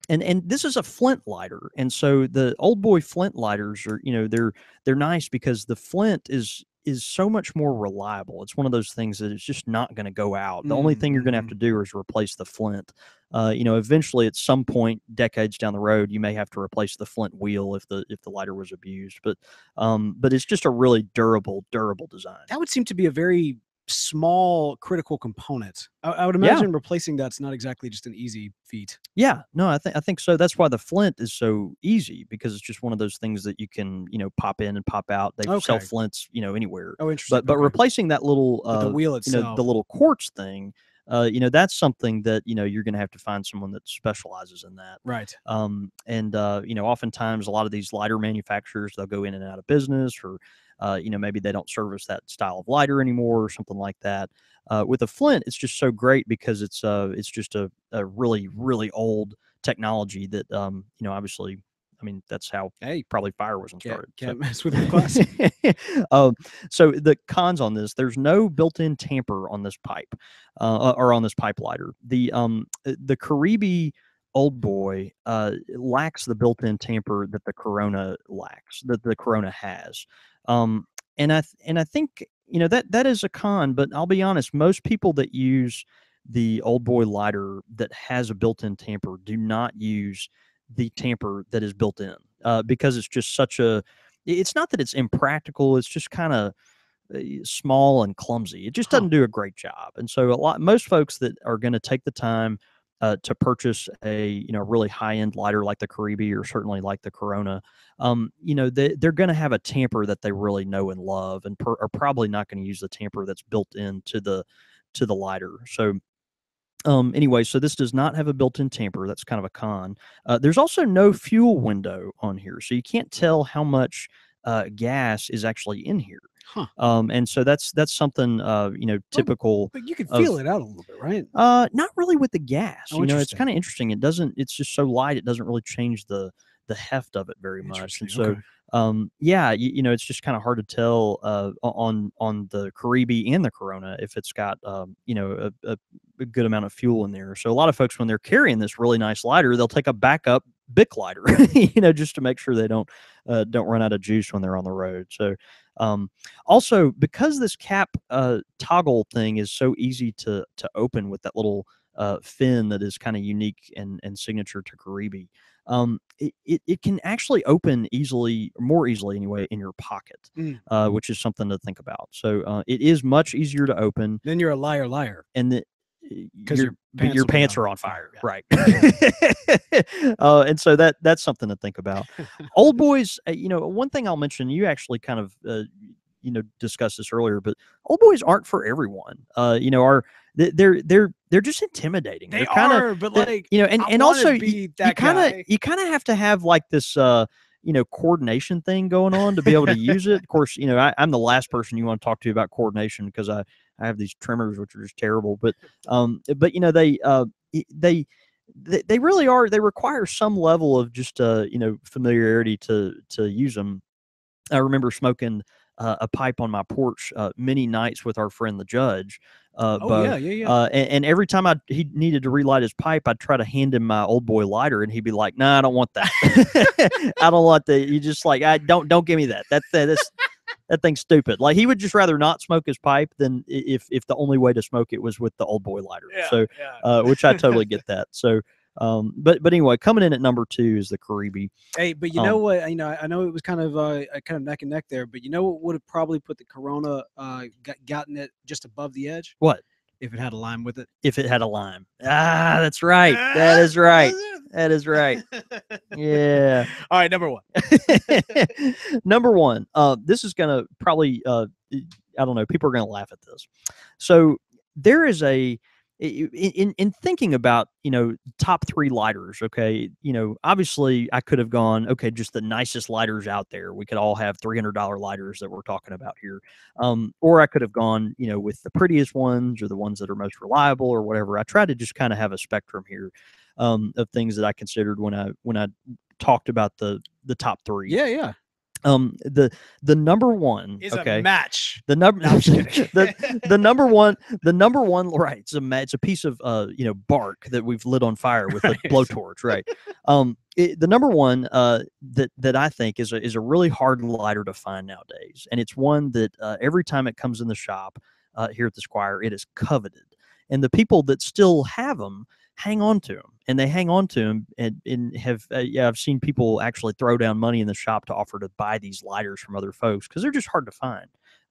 and and this is a flint lighter, and so the old boy flint lighters are you know they're they're nice because the flint is is so much more reliable. It's one of those things that it's just not going to go out. The only thing you're going to have Mhm. to do is replace the flint. Uh, you know, eventually at some point, decades down the road, you may have to replace the flint wheel if the if the lighter was abused. But um, but it's just a really durable, durable design. That would seem to be a very small critical component. I, I would Yeah. imagine replacing that's not exactly just an easy feat. Yeah, no, I think I think so. That's why the flint is so easy because it's just one of those things that you can you know pop in and pop out. They sell flints you know anywhere. Oh, interesting. But but okay. replacing that little But the uh, wheel you itself. know the little quartz thing, uh, you know that's something that you know you're going to have to find someone that specializes in that. right. Um, and uh, you know oftentimes a lot of these lighter manufacturers they'll go in and out of business or uh, you know maybe they don't service that style of lighter anymore or something like that. Uh, with a flint, it's just so great because it's uh it's just a, a really really old technology that um you know obviously I mean that's how Hey, probably fire wasn't can't, started. can't mess with the class. um, so the cons on this, there's no built-in tamper on this pipe, uh, or on this pipe lighter. The um uh, the Caribe Old Boy uh, lacks the built-in tamper that the Corona lacks, that the Corona has. Um, and I th- and I think you know that that is a con, but I'll be honest, most people that use the Old Boy lighter that has a built-in tamper do not use the tamper that is built in uh, because it's just such a it's not that it's impractical it's just kind of small and clumsy it just doesn't do a great job and so a lot most folks that are going to take the time uh, to purchase a you know really high end lighter like the Caribe or certainly like the Corona, um, you know they, they're going to have a tamper that they really know and love, and per, are probably not going to use the tamper that's built into the to the lighter. So um, anyway, so this does not have a built-in tamper. That's kind of a con. Uh, there's also no fuel window on here, so you can't tell how much uh, gas is actually in here. Huh. Um, and so that's that's something uh, you know typical. But you can of- feel it out a little bit, right? Uh, not really with the gas. Oh, you know, it's kind of interesting. It doesn't. It's just so light. It doesn't really change the the heft of it very much. And so, okay. um, yeah, you, you know, it's just kind of hard to tell uh, on on the Caribe and the Corona if it's got um, you know a, a, a good amount of fuel in there. So a lot of folks when they're carrying this really nice lighter, they'll take a backup Bic lighter, you know, just to make sure they don't uh, don't run out of juice when they're on the road. So um, also because this cap uh, toggle thing is so easy to to open with that little uh, fin that is kind of unique and and signature to Caribe. Um, it, it, it can actually open easily, more easily anyway, in your pocket, Mm. uh, which is something to think about. So uh, it is much easier to open, Then you're a liar, liar. and the, your pants your pants are on fire, yeah. right? uh, and so that that's something to think about. Old boys, uh, you know, one thing I'll mention. You actually kind of, uh, you know, discussed this earlier, but old boys aren't for everyone. Uh, you know, are they- they're they're they're just intimidating. They are kind of are, but like, you know, and I and also you, you kind of you kind of have to have like this uh you know coordination thing going on to be able to use it. Of course, you know I, I'm the last person you want to talk to about coordination because I I have these trimmers which are just terrible. But um but you know they uh they they, really are they require some level of just uh you know familiarity to to use them. I remember smoking uh, a pipe on my porch uh, many nights with our friend the judge. Uh, oh Bo, yeah, yeah, yeah. uh, and, and every time I he needed to relight his pipe, I'd try to hand him my old boy lighter, and he'd be like, "Nah, I don't want that. I don't want that. You just like I don't don't give me that. That that is that thing's stupid. Like he would just rather not smoke his pipe than if if the only way to smoke it was with the old boy lighter. yeah, So yeah. uh, which I totally get that. So um, but but anyway, coming in at number two is the Caribe. Hey, but you know Um, what? You know I know it was kind of uh, kind of neck and neck there, but you know what would have probably put the Corona uh got, gotten it just above the edge What if it had a lime with it. if it had a lime? Ah, that's right. That is right. That is right. Yeah. All right, number one. Number one, uh, this is going to probably, uh, I don't know, people are going to laugh at this. So there is a, in, in thinking about, you know, top three lighters, okay, you know, obviously I could have gone, okay, just the nicest lighters out there. We could all have $300 lighters that we're talking about here. Um, or I could have gone, you know, with the prettiest ones or the ones that are most reliable or whatever. I tried to just kind of have a spectrum here um, of things that I considered when I, when I talked about the, the top three. Yeah, yeah. Um, the the number one Is okay a match. the number No, I'm just kidding. the the number one the number one right it's a ma- it's a piece of uh you know bark that we've lit on fire with Right. a blowtorch right um it, the number one uh that that i think is a is a really hard lighter to find nowadays and it's one that uh, every time it comes in the shop uh, here at the squire it is coveted and the people that still have them hang on to them and they hang on to them and, and have uh, yeah i've seen people actually throw down money in the shop to offer to buy these lighters from other folks because they're just hard to find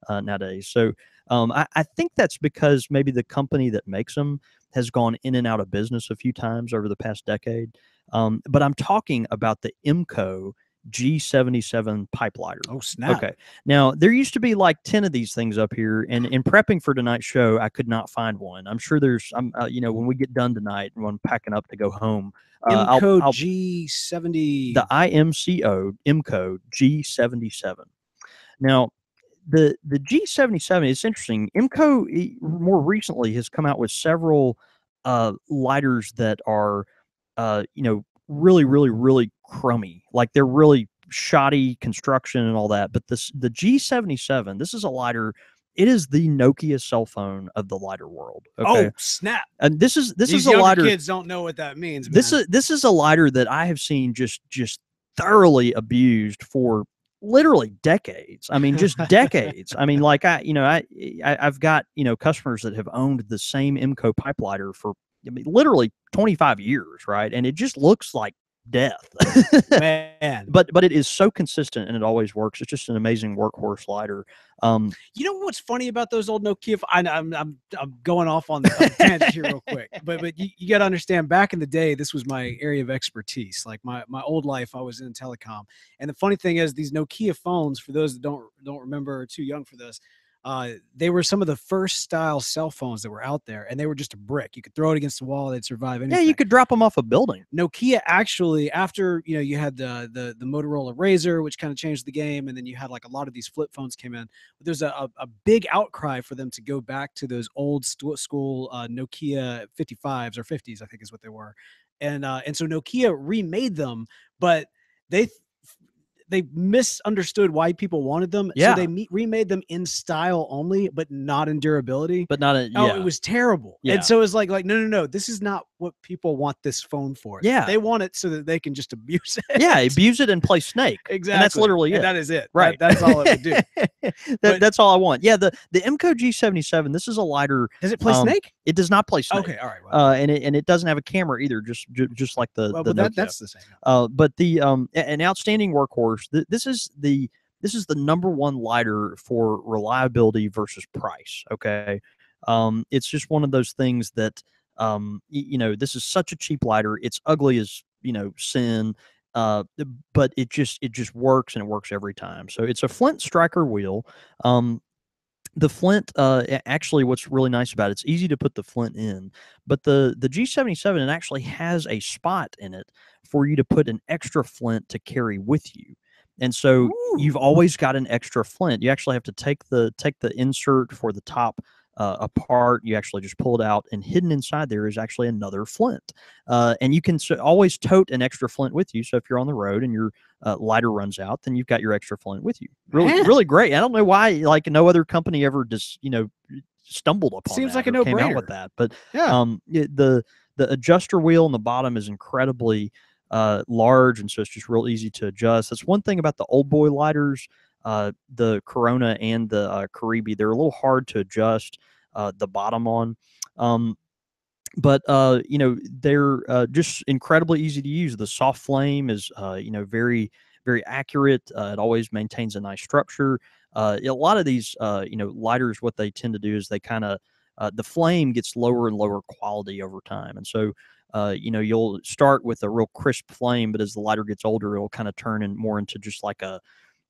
uh, nowadays. So um, I, I think that's because maybe the company that makes them has gone in and out of business a few times over the past decade. Um, but i'm talking about the imco g77 pipe lighter Oh snap! Okay. Now there used to be like ten of these things up here, and in prepping for tonight's show, I could not find one. I'm sure there's, I'm, uh, you know, when we get done tonight and when I'm packing up to go home, uh, I'll- Imco I'll- G seventy. the IMCO IMCO G77. Now, the the G77 is interesting. IMCO e- more recently has come out with several uh, lighters that are, uh, you know, really, really, really crummy. Like they're really shoddy construction and all that. But this the G77, this is a lighter. It is the Nokia cell phone of the lighter world. Okay, Oh snap! and this is this These is a lighter. kids don't know what that means. This is this is a lighter that I have seen just just thoroughly abused for literally decades. I mean, just decades. I mean, like I, you know, I, I I've got you know customers that have owned the same Imco pipe lighter for I mean, literally 25 years, right? And it just looks like death. man. but but it is so consistent and it always works. It's just an amazing workhorse lighter. Um, You know what's funny about those old Nokia? I, I'm I'm I'm going off on the on the tangent here real quick, but but you, you got to understand. Back in the day, this was my area of expertise. Like my my old life, I was in telecom, and the funny thing is, these Nokia phones, for those that don't don't remember, or too young for this, uh, they were some of the first style cell phones that were out there, and they were just a brick. You could throw it against the wall, they'd survive yeah, you could drop them off a building. Nokia actually after you know you had the the the Motorola Razr, which kind of changed the game, and then you had like a lot of these flip phones came in. But there's a, a, a big outcry for them to go back to those old school uh, Nokia 55s or 50s, I think is what they were, and uh, and so Nokia remade them, but they. They misunderstood why people wanted them, Yeah. so they me- remade them in style only, but not in durability. But not Oh, yeah. it was terrible. Yeah. And so it's like, like, no, no, no. This is not what people want this phone for. Yeah. They want it so that they can just abuse it. yeah, abuse it and play snake. exactly. That's literally And it. That is it. That- Right. that's all it would do. that, But- that's all I want. Yeah, the the IMCO G77. This is a lighter. Does it play Um, Snake? It does not play snake. Okay. All right. Well, Uh, and it and it doesn't have a camera either. Just ju- just like the well the that, that's the same. Uh, but the um an outstanding workhorse. Th- this is the this is the number one lighter for reliability versus price. Okay, um, it's just one of those things that um you know this is such a cheap lighter. It's ugly as you know sin. Uh, but it just it just works and it works every time. So it's a Flint Striker wheel. Um, the flint uh actually what's really nice about it, it's easy to put the flint in but the the g77 it actually has a spot in it for you to put an extra flint to carry with you and so you've always got an extra flint you actually have to take the take the insert for the top uh, apart you actually just pull it out and hidden inside there is actually another flint uh, and you can s- always tote an extra flint with you so if you're on the road and your uh, lighter runs out then you've got your extra flint with you really Man. really great i don't know why like no other company ever just you know stumbled upon Seems that like a came out with that but Yeah. um it- the the adjuster wheel on the bottom is incredibly uh large and so it's just real easy to adjust that's one thing about the old boy lighters uh the corona and the uh Caribe, they're a little hard to adjust uh the bottom on um but uh you know they're uh, just incredibly easy to use. The soft flame is uh you know very very accurate it always maintains a nice structure a lot of these you know lighters what they tend to do is they kind of the flame gets lower and lower quality over time and so uh, you know you'll start with a real crisp flame but as the lighter gets older it'll kind of turn in more into just like a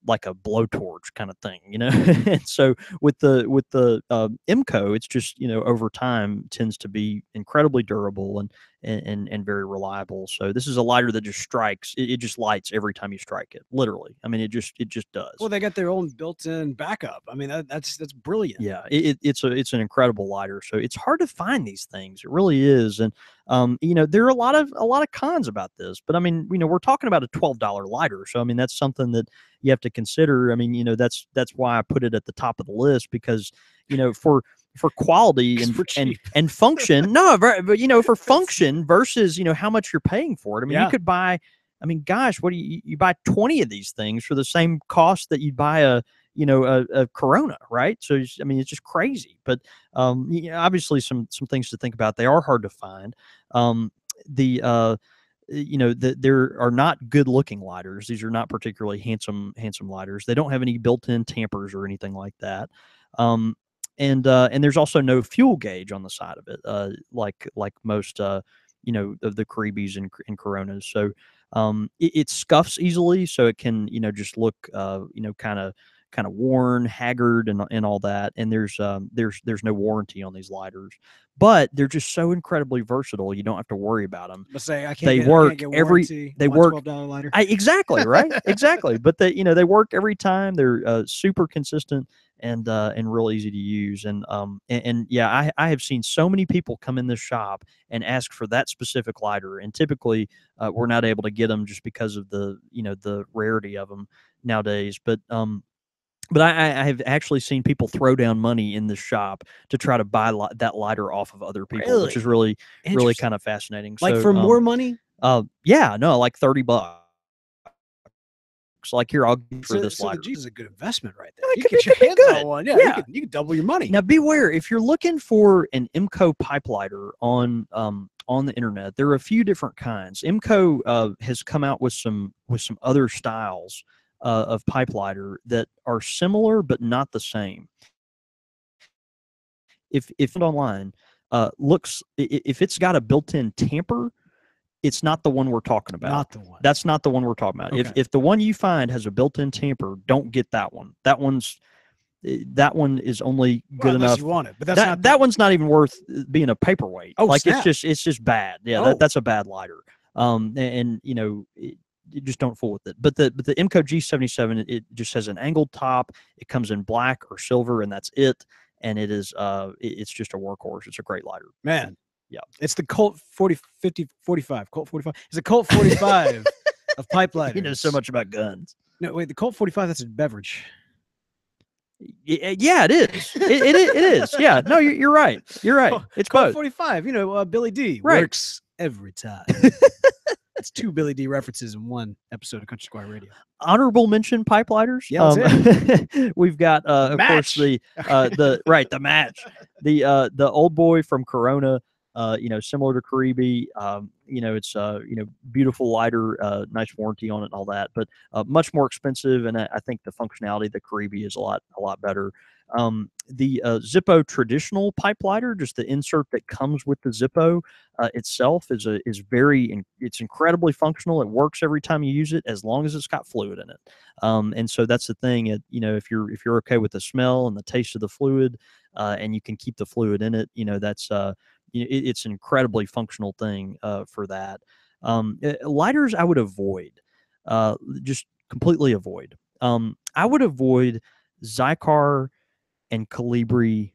like a blowtorch kind of thing you know? And so with the with the uh, imco it's just you know over time tends to be incredibly durable and and, and, and very reliable. So this is a lighter that just strikes. It, it just lights every time you strike it. Literally. I mean, it just it just does. Well, they got their own built-in backup. I mean, that, that's that's brilliant. yeah, it, it, it's a it's an incredible lighter. So it's hard to find these things. It really is. And um, you know, there are a lot of a lot of cons about this. But I mean, you know, we're talking about a twelve dollar lighter. So I mean, that's something that you have to consider. I mean, you know, that's that's why I put it at the top of the list because you know for for quality and and and function. no, but you know, for function versus you know how much you're paying for it. I mean, Yeah. you could buy. I mean, gosh, what do you you buy twenty of these things for the same cost that you'd buy a you know a, a Corona, right? So I mean, it's just crazy. But um, y- yeah, obviously some some things to think about. They are hard to find. Um, the uh, you know the, there are not good looking lighters these are not particularly handsome handsome lighters they don't have any built-in tampers or anything like that um, and uh, and there's also no fuel gauge on the side of it uh, like like most uh, you know of the Caribbees and, and Coronas. So um, it, it scuffs easily so it can you know just look uh, you know kind of kind of worn haggard and, and all that and there's um, there's there's no warranty on these lighters but they're just so incredibly versatile you don't have to worry about them But say I can't. They get, can't work get every- they work- lighter. I, exactly right exactly but they you know they work every time they're uh, super consistent and uh, and real easy to use and um and, and yeah I, I have seen so many people come in this shop and ask for that specific lighter and typically uh, we're not able to get them just because of the you know the rarity of them nowadays but um but I, I have actually seen people throw down money in the shop to try to buy li- that lighter off of other people, which is really, really kind of fascinating. like So, for um, more money. uh, yeah, no, like thirty bucks. Like here, I'll give you for this so lighter. Is a good investment right there. you could get be- your hands good. on one. Yeah, Yeah. You, can, you can double your money. Now, beware if you're looking for an IMCO pipe lighter on um, on the internet. There are a few different kinds. IMCO uh, has come out with some with some other styles uh, of Pipelighter that are similar but not the same. If if online uh, looks if it's got a built-in tamper, it's not the one we're talking about. Not the one. That's not the one we're talking about. If Okay. if the one you find has a built-in tamper, don't get that one. That one's that one is only Well, good unless enough. you want it, but that's that not that one's not even worth uh, being a paperweight. Oh, like snap. it's just it's just bad. Yeah, Oh. that, that's a bad lighter. Um, a- and, you know. You just don't fool with it. But the but the IMCO G77 it, it just has an angled top. It comes in black or silver, and that's it. And it is uh it- it's just a workhorse. It's a great lighter. man. Yeah. It's the Colt 40, 50, 45. Colt 45. It's a Colt 45 of pipe lighters. You know so much about guns. No, wait, the Colt 45, that's a beverage. Yeah, it is. It, it, it is. Yeah. No, you're, you're right. You're right. It's Colt both. 45, you know, uh, Billy Dee Right. works every time. It's two Billy Dee references in one episode of Country Squire Radio. Honorable mention pipe lighters. Yeah, Um, we've got uh, of Match. course the uh, the right the match the uh, the old boy from Corona. Uh, you know, similar to Caribe. Um, you know, it's uh, you know, beautiful lighter, uh, nice warranty on it and all that, but uh, much more expensive. And I, I think the functionality of the Caribe is a lot a lot better. Um, the uh, Zippo traditional pipe lighter, just the insert that comes with the Zippo uh, itself, is a is very in, it's incredibly functional. It works every time you use it as long as it's got fluid in it. Um, and so that's the thing. It, you know, if you're if you're okay with the smell and the taste of the fluid, uh, and you can keep the fluid in it, you know, that's uh, it, it's an incredibly functional thing uh, for that. Um, uh, lighters, I would avoid, uh, just completely avoid. Um, I would avoid Xikar and Colibri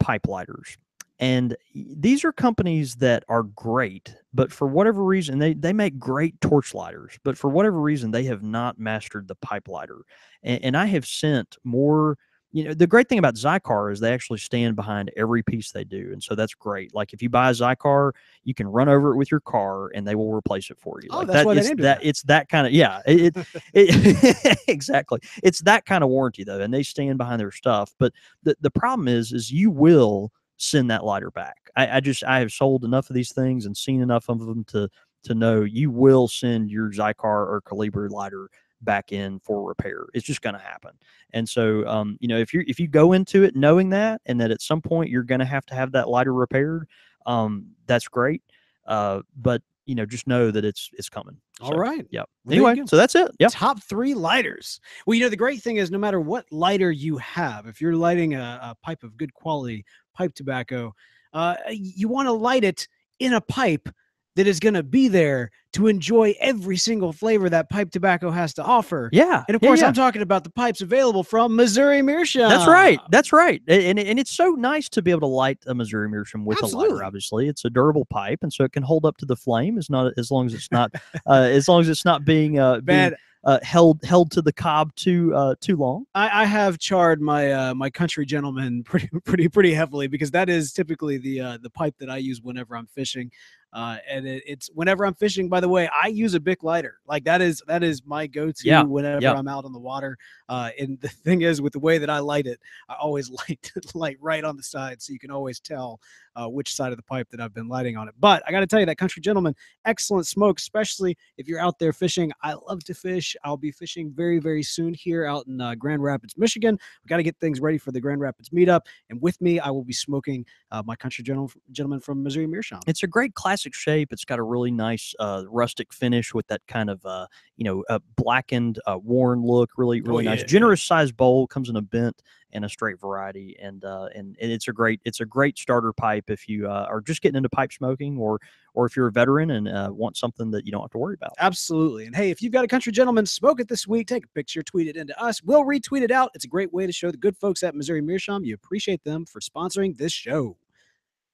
pipe lighters. And these are companies that are great, but for whatever reason, they, they make great torch lighters, but for whatever reason, they have not mastered the pipe lighter. And, and I have sent more, you know, the great thing about Xikar is they actually stand behind every piece they do. And so that's great. Like if you buy a Xikar, you can run over it with your car and they will replace it for you. Oh, like that's that, why it's that, that. it's that kind of, yeah, it, it, it exactly. It's that kind of warranty though. And they stand behind their stuff. But the, the problem is, is you will send that lighter back. I, I just, I have sold enough of these things and seen enough of them to, to know you will send your Xikar or Colibri lighter back in for repair. It's just going to happen. And so, um, you know, if you if you go into it knowing that and that at some point you're going to have to have that lighter repaired, um, that's great. Uh, but you know, just know that it's it's coming. All So, right. Yep. Well, there you Anyway, so that's it. Yep. Top three lighters. Well, you know, the great thing is no matter what lighter you have, if you're lighting a, a pipe of good quality pipe tobacco, uh, you want to light it in a pipe that is going to be there to enjoy every single flavor that pipe tobacco has to offer. Yeah. And of course, yeah. I'm talking about the pipes available from Missouri Meerschaum. That's right. That's right. And, and it's so nice to be able to light a Missouri Meerschaum with a lighter. Obviously, it's a durable pipe, and so it can hold up to the flame. As not as long as it's not uh, as long as it's not being uh, being uh, held held to the cob too uh, too long. I, I have charred my uh, my country gentleman pretty pretty pretty heavily because that is typically the uh, the pipe that I use whenever I'm fishing. Uh, and it, it's whenever I'm fishing. By the way, I use a Bic lighter. Like that is that is my go-to Yeah, whenever yeah. I'm out on the water. Uh, and the thing is, with the way that I light it, I always light light right on the side, so you can always tell uh, which side of the pipe that I've been lighting on it. But I got to tell you, that country gentleman, excellent smoke, especially if you're out there fishing. I love to fish. I'll be fishing very very soon here out in uh, Grand Rapids, Michigan. We got to get things ready for the Grand Rapids meetup, and with me, I will be smoking uh, my country gentleman from Missouri Meerschaum. It's a great classic shape. It's got a really nice uh, rustic finish with that kind of uh, you know uh, blackened, uh, worn look. Really, really nice. yeah. Generous sized bowl comes in a bent and a straight variety, and uh, and, and it's a great it's a great starter pipe if you uh, are just getting into pipe smoking, or or if you're a veteran and uh, want something that you don't have to worry about. Absolutely. And hey, if you've got a country gentleman, smoke it this week. Take a picture, tweet it into us. We'll retweet it out. It's a great way to show the good folks at Missouri Meerschaum you appreciate them for sponsoring this show.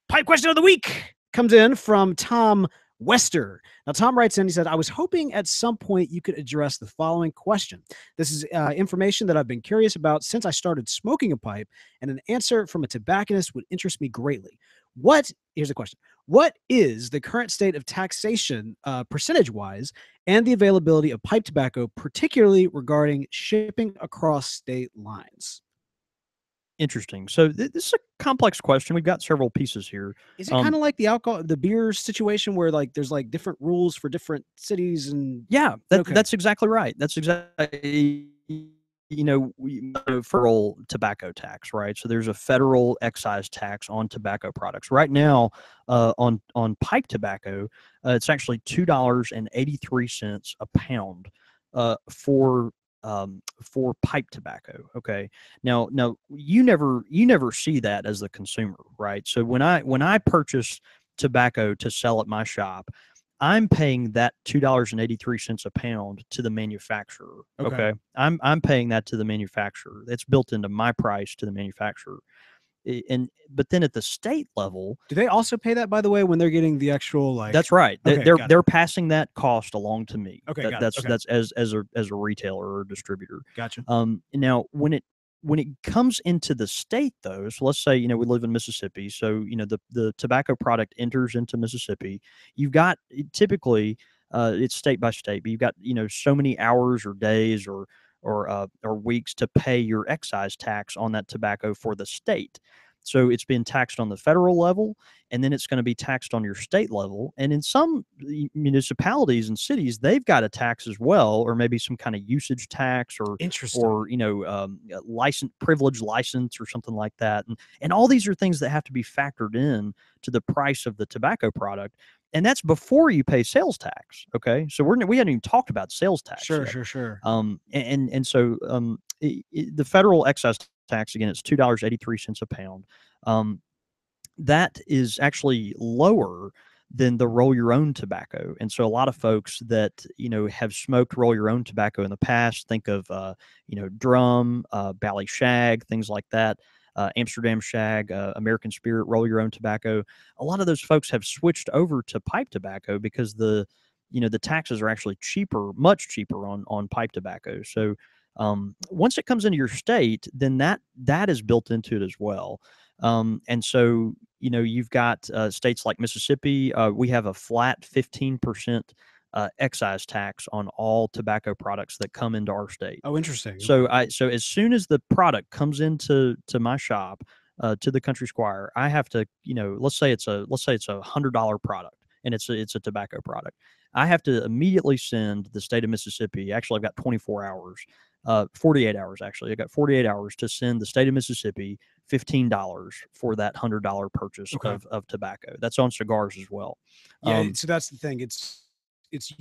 Pipe question of the week comes in from Tom Wester. Now, Tom writes in, he said, I was hoping at some point you could address the following question. This is uh, information that I've been curious about since I started smoking a pipe, and an answer from a tobacconist would interest me greatly. What, here's the question What is the current state of taxation, uh, percentage wise, and the availability of pipe tobacco, particularly regarding shipping across state lines? Interesting. So th- this is a complex question. We've got several pieces here. Is it Um, kind of like the alcohol, the beer situation where like there's like different rules for different cities and Yeah, that, Okay. that's exactly right. That's exactly you know we federal tobacco tax, right? So there's a federal excise tax on tobacco products. Right now, uh, on on pipe tobacco, uh, it's actually two dollars and eighty three cents a pound uh, for um, for pipe tobacco. Okay, now now you never you never see that as the consumer, right? So when I when I purchase tobacco to sell at my shop. I'm paying that two dollars and eighty three cents a pound to the manufacturer. Okay. Okay. I'm I'm paying that to the manufacturer. It's built into my price to the manufacturer. And but then at the state level, do they also pay that by the way when they're getting the actual like that's right. Okay, they're they're passing that cost along to me. Okay, That- that's okay. that's as as a as a retailer or a distributor. gotcha Um, now when it when it comes into the state though, so let's say you know we live in Mississippi, so you know the the tobacco product enters into Mississippi. You've got typically uh, it's state by state, but you've got you know so many hours or days or or uh, or weeks to pay your excise tax on that tobacco for the state. So it's being taxed on the federal level, and then it's going to be taxed on your state level. And in some municipalities and cities, they've got a tax as well, or maybe some kind of usage tax or or you know um, license privilege license or something like that and and all these are things that have to be factored in to the price of the tobacco product and that's before you pay sales tax okay? So we're we haven't even talked about sales tax sure yet. sure sure. Um and and so um i i the federal excise tax again it's two dollars 83 cents a pound. Um that is actually lower than the roll your own tobacco and so a lot of folks that you know have smoked roll your own tobacco in the past think of uh you know drum uh Bali shag things like that uh, amsterdam shag uh, american spirit roll your own tobacco a lot of those folks have switched over to pipe tobacco because the you know the taxes are actually cheaper much cheaper on on pipe tobacco. So um, once it comes into your state then that that is built into it as well. Um, and so you know you've got uh, states like mississippi uh, we have a flat 15% uh, excise tax on all tobacco products that come into our state oh interesting so I so as soon as the product comes into to my shop uh, to the Country Squire, I have to you know let's say it's a let's say it's a hundred dollar product and it's a, it's a tobacco product. I have to immediately send the state of Mississippi. Actually, I've got 24 hours, uh, 48 hours actually. I've got 48 hours to send the state of Mississippi fifteen dollars for that hundred dollar purchase Okay. of, of tobacco. That's on cigars as well. yeah Um, so that's the thing it's it's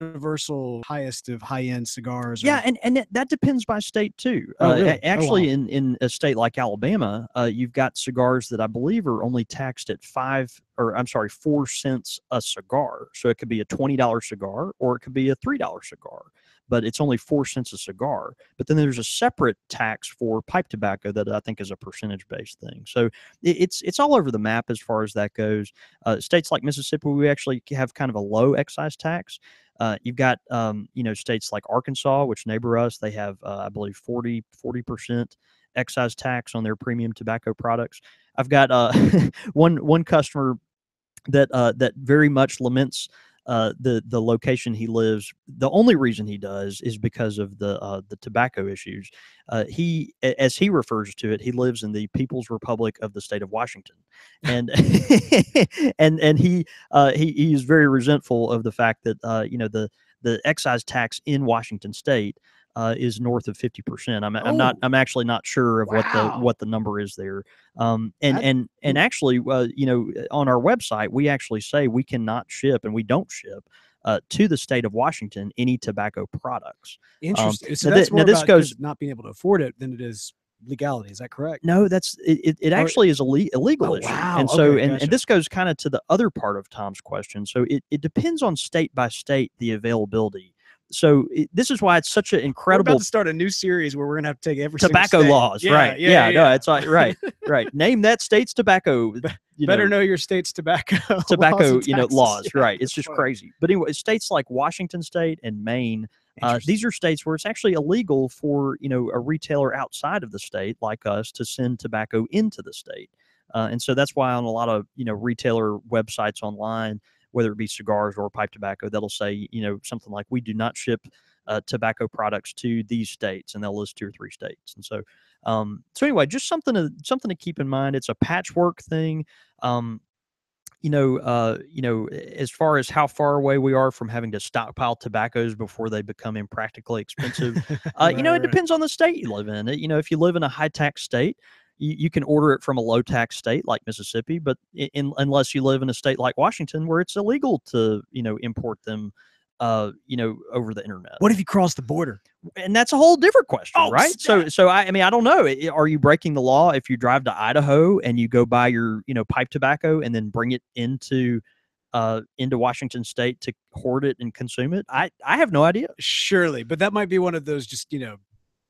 universal highest of high end cigars. or- Yeah, and and it, that depends by state too. Oh, uh, really? Oh, actually, wow. in in a state like Alabama, uh, you've got cigars that I believe are only taxed at five or I'm sorry, four cents a cigar. So it could be a twenty dollar cigar or it could be a three dollar cigar, but it's only four cents a cigar. But then there's a separate tax for pipe tobacco that I think is a percentage based thing. So it, it's it's all over the map as far as that goes. Uh, states like Mississippi, we actually have kind of a low excise tax. Uh, you've got um, you know states like Arkansas, which neighbor us. They have uh, I believe 40 percent excise tax on their premium tobacco products. I've got uh, one one customer that uh, that very much laments uh, the the location he lives. The only reason he does is because of the uh, the tobacco issues. Uh, he, as he refers to it, he lives in the People's Republic of the state of Washington, and and and he uh, he he is very resentful of the fact that uh, you know the the excise tax in Washington State uh, is north of fifty percent. I'm I'm not Oh. I'm actually not sure of what the what the number is there. Um, and That- and and actually, uh, you know, on our website we actually say we cannot ship and we don't ship. Uh, to the state of Washington, any tobacco products. Interesting. so now that's now more this goes- not being able to afford it than it is legality. Is that correct? No, that's it. It, actually is a le- illegal Oh, issue, wow, and so okay, and, gotcha. and this goes kind of to the other part of Tom's question. So it, it depends on state by state the availability. So it, this is why it's such an We're incredible about to start a new series where we're gonna have to take every tobacco laws, Yeah, right? Yeah, yeah, no, it's like right, right. Name that state's tobacco. You better know, know your state's tobacco tobacco, you know, laws, Yeah, right? It's just crazy. But anyway, states like Washington State and Maine, uh, these are states where it's actually illegal for you know a retailer outside of the state like us to send tobacco into the state, uh, and so that's why on a lot of you know retailer websites online, whether it be cigars or pipe tobacco, that'll say you know something like we do not ship uh, tobacco products to these states, and they'll list two or three states, and so. Um, so anyway, just something to something to keep in mind. It's a patchwork thing. Um, you know, uh, you know, as far as how far away we are from having to stockpile tobaccos before they become impractically expensive, uh, you know, it right. depends on the state you live in. You know, if you live in a high tax state, you, you can order it from a low tax state like Mississippi, but in, unless you live in a state like Washington where it's illegal to, you know, import them, uh, you know, over the internet What if you cross the border? and that's a whole different question, Oh, right? So, so I, I mean, I don't know. Are you breaking the law if you drive to Idaho and you go buy your, you know, pipe tobacco and then bring it into, uh, into Washington State to hoard it and consume it? I, I have no idea. Surely, but that might be one of those just you know,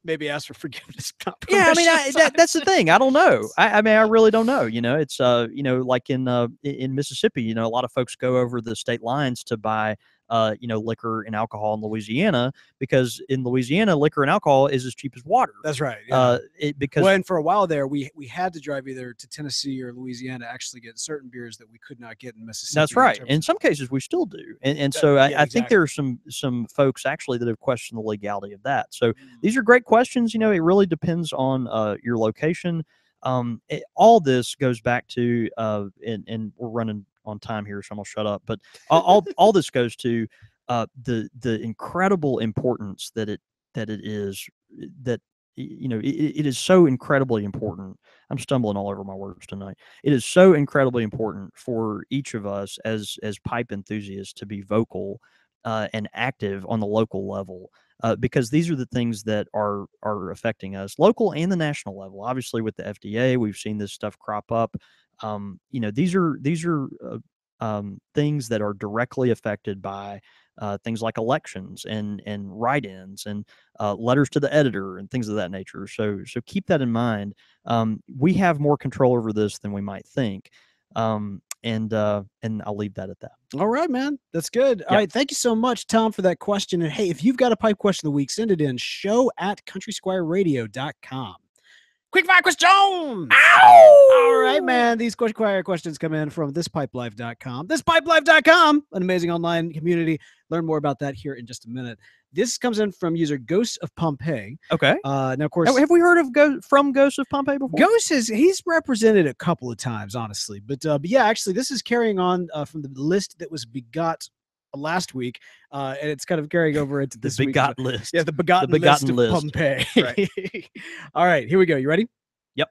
maybe ask for forgiveness. Yeah, I mean, I, that, that's the thing. I don't know. I, I mean, I really don't know. You know, it's uh, you know, like in uh, in Mississippi, you know, a lot of folks go over the state lines to buy uh, you know, liquor and alcohol in Louisiana because in Louisiana, liquor and alcohol is as cheap as water. That's right. Yeah. uh, it, because well, and for a while there, we we had to drive either to Tennessee or Louisiana to actually get certain beers that we could not get in Mississippi. That's right. terms In some cases, we still do, and and That- so I, yeah, I think there are some some folks actually that have questioned the legality of that. So Mm. these are great questions. You know, it really depends on uh, your location. Um, it- all this goes back to, uh, and and we're running on time here, so I'm gonna shut up. But all all, this goes to uh, the the incredible importance that it that it is uh, that you know it, it is so incredibly important. I'm stumbling all over my words tonight it is so incredibly important for each of us as as pipe enthusiasts to be vocal uh, and active on the local level uh, because these are the things that are are affecting us local and the national level obviously with the fda we've seen this stuff crop up um, you know these are these are uh, um, things that are directly affected by uh, things like elections and and write-ins and uh, letters to the editor and things of that nature so so keep that in mind um, we have more control over this than we might think um, and uh, and i'll leave that at that All right, man. That's good. All right. Thank you so much, Tom, for that question. And hey, if you've got a pipe question of the week, send it in show at countrysquireradio.com. Quick fire question. All right, man. These quick fire questions come in from thispipelife.com. Thispipelife.com, an amazing online community. Learn more about that here in just a minute. This comes in from user Ghost of Pompeii. okay Uh, now, of course, have, have we heard of go from ghosts of pompeii before Ghost is he's represented a couple of times, honestly. But uh, but yeah, actually, this is carrying on uh, from the list that was begot last week, uh, and it's kind of carrying over into the this week. big got list Yeah, the begotten, begotten list, list. of Pompeii. All right, here we go. You ready? Yep.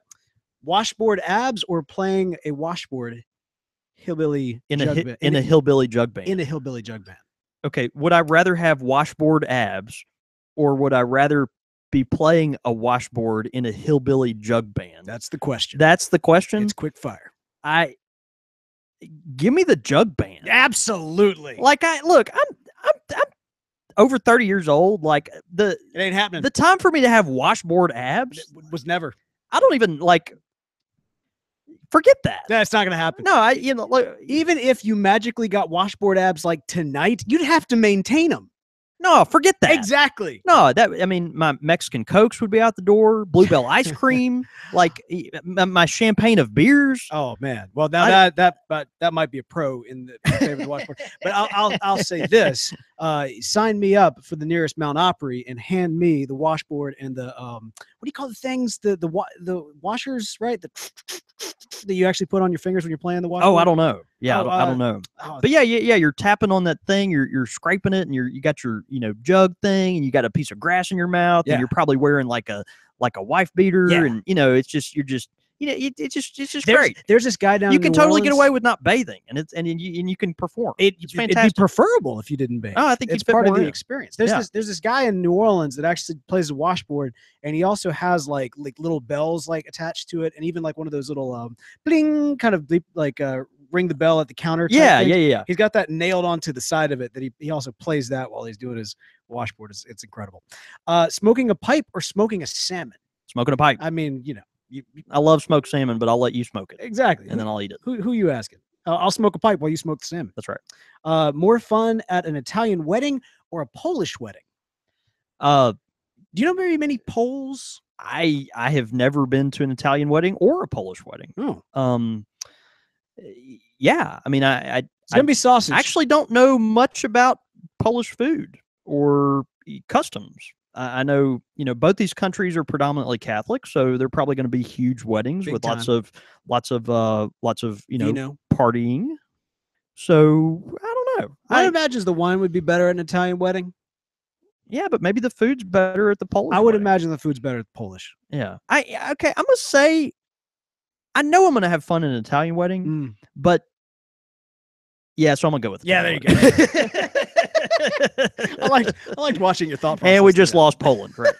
Washboard abs or playing a washboard hillbilly in a hi- band- in a hillbilly jug band in a hillbilly jug band. okay, would I rather have washboard abs or would I rather be playing a washboard in a hillbilly jug band? That's the question. That's the question. it's quick fire. I give me the jug band. Absolutely. Like I look, I'm I'm I'm over 30 years old. Like the it ain't happening. the time for me to have washboard abs, It was never. I don't even like forget that. That's not gonna happen. No, I you know look, Even if you magically got washboard abs like tonight, you'd have to maintain them. No, forget that. Exactly. No, that I mean, my Mexican cokes would be out the door. Bluebell ice cream, like my, champagne of beers. Oh man. Well, now I- that that but that might be a pro in the favor washboard. But I'll, I'll I'll say this: uh, sign me up for the nearest Mount Opry and hand me the washboard and the um what do you call the things the the wa- the washers right the that you actually put on your fingers when you're playing the washboard. Oh, I don't know. Yeah, I, Oh, don't, I uh, don't know. Oh, But yeah, yeah, yeah. You're tapping on that thing. You're you're scraping it, and you're you got your you know jug thing, and you got a piece of grass in your mouth, Yeah. and you're probably wearing like a like a wife beater, Yeah. and you know it's just you're just you know it, it's just it's just there's, great. there's this guy down. You can New totally get away with not bathing, and it's and you and you can perform. It, It's it'd fantastic. be preferable if you didn't bathe. Oh, I think it's part of the in. experience. There's Yeah. this there's this guy in New Orleans that actually plays a washboard, and he also has like like little bells like attached to it, and even like one of those little um bling kind of bleep, like uh ring the bell at the counter. Yeah, yeah, yeah, yeah. He's got that nailed onto the side of it. That he he also plays that while he's doing his washboard. It's, it's incredible. Uh, smoking a pipe or smoking a salmon. Smoking a pipe. I mean, you know, you, you- I love smoked salmon, but I'll let you smoke it, exactly. and then I'll eat it. who who you asking? Uh, I'll smoke a pipe while you smoke the salmon. That's right. Uh, more fun at an Italian wedding or a Polish wedding? Uh, Do you know very many Poles? I I have never been to an Italian wedding or a Polish wedding. Oh, Um, yeah, I mean, I, I it's gonna be sausage. actually don't know much about Polish food or customs. I I know, you know, both these countries are predominantly Catholic, so they're probably going to be huge weddings Big with lots of, lots of, uh, lots of, you know, Vino. partying. So I don't know. I I, imagine the wine would be better at an Italian wedding. yeah, but maybe the food's better at the Polish. I would wedding. imagine the food's better at the Polish. Yeah. I okay. I'm gonna say, I know I'm gonna have fun in an Italian wedding, Mm. but yeah, so I'm gonna go with Yeah, there you go. I liked I liked watching your thought process. and we just that. lost Poland, right?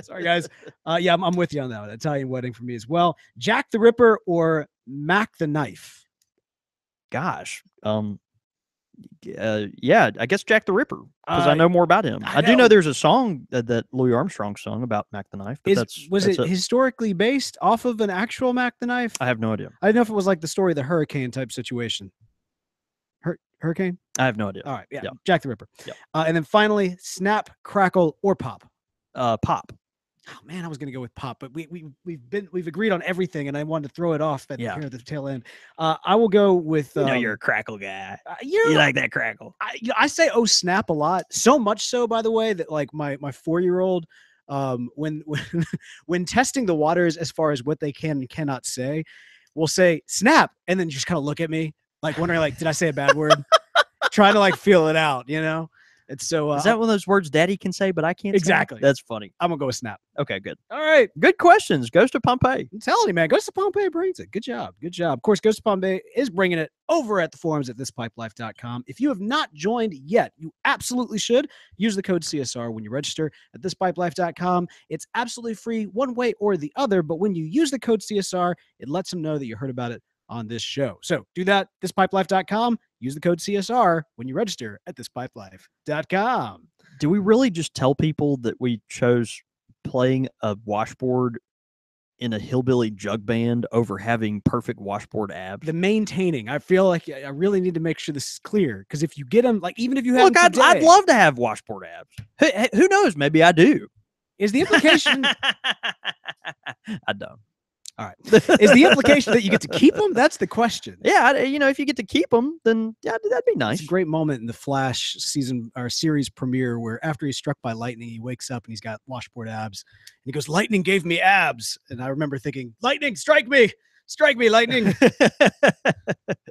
Sorry, guys. Uh, yeah, I'm, I'm with you on that one. Italian wedding for me as well. Jack the Ripper or Mac the Knife? Gosh, um, uh, yeah, I guess Jack the Ripper because Uh, I know more about him. I I, do know. there's a song that, that Louis Armstrong sung about Mac the Knife. But Is, that's was that's it historically based off of an actual Mac the Knife? I have no idea. I don't know if it was like the story of the hurricane type situation. Hur- hurricane? I have no idea. All right. Yeah. Yeah. Jack the Ripper. Yeah. Uh, and then finally, snap, crackle, or pop. Uh, pop. Oh man, I was gonna go with pop, but we we we've been we've agreed on everything, and I wanted to throw it off at Yeah. here at the tail end. Uh, I will go with. You know, um, you're a crackle guy. uh, You like that crackle? I, you know, I say oh snap a lot, so much so by the way that like my my four year old, um, when when when testing the waters as far as what they can and cannot say, will say snap, and then just kind of look at me like wondering like did I say a bad word? Trying to like feel it out, you know. It's so uh, Is that one of those words Daddy can say, but I can't? say? Exactly. That's funny. I'm gonna go with snap. Okay, good. All right. Good questions. Ghost of Pompeii. I'm telling you, man, Ghost of Pompeii brings it. Good job. Good job. Of course, Ghost of Pompeii is bringing it over at the forums at thispipelife.com. If you have not joined yet, you absolutely should use the code CSR when you register at thispipelife.com. It's absolutely free one way or the other, but when you use the code CSR, it lets them know that you heard about it on this show. So do that, thispipelife.com. Use the code CSR when you register at thispipelife.com. Do we really just tell people that we chose playing a washboard in a hillbilly jug band over having perfect washboard abs? The maintaining, I feel like I really need to make sure this is clear because if you get them, like even if you have Look, I'd, I'd love to have washboard abs. Who, who knows? Maybe I do. is the implication I don't. All right. is the implication that you get to keep them? That's the question. Yeah, you know, if you get to keep them, then yeah, that'd be It's nice. a great moment in the Flash season or series premiere where after he's struck by lightning, he wakes up and he's got washboard abs. And he goes, Lightning gave me abs. And I remember thinking, Lightning, strike me. Strike me, lightning.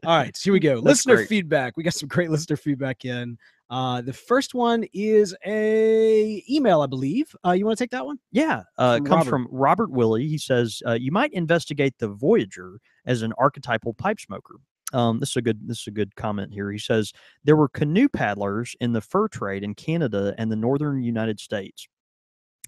All right, so here we go. That's listener great. feedback. We got some great listener feedback in. Uh, the first one is a email, I believe. Uh, you want to take that one? Yeah, uh, it comes Robert. from Robert Willie. He says uh, you might investigate the Voyager as an archetypal pipe smoker. Um, this is a good this is a good comment here. He says there were canoe paddlers in the fur trade in Canada and the northern United States.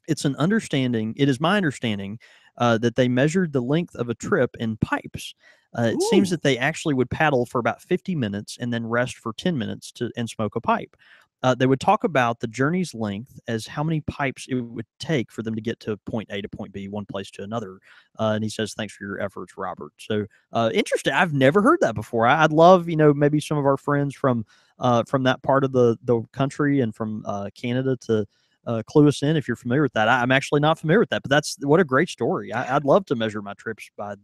It's an understanding. It is my understanding uh, that they measured the length of a trip in pipes. Uh, it seems that they actually would paddle for about 50 minutes and then rest for 10 minutes to and smoke a pipe. Uh, they would talk about the journey's length as how many pipes it would take for them to get to point A to point B, one place to another. Uh, and he says, "Thanks for your efforts, Robert." So uh, interesting. I've never heard that before. I, I'd love, you know, maybe some of our friends from uh, from that part of the the country and from uh, Canada to uh, clue us in if you're familiar with that. I, I'm actually not familiar with that, but that's what a great story. I, I'd love to measure my trips by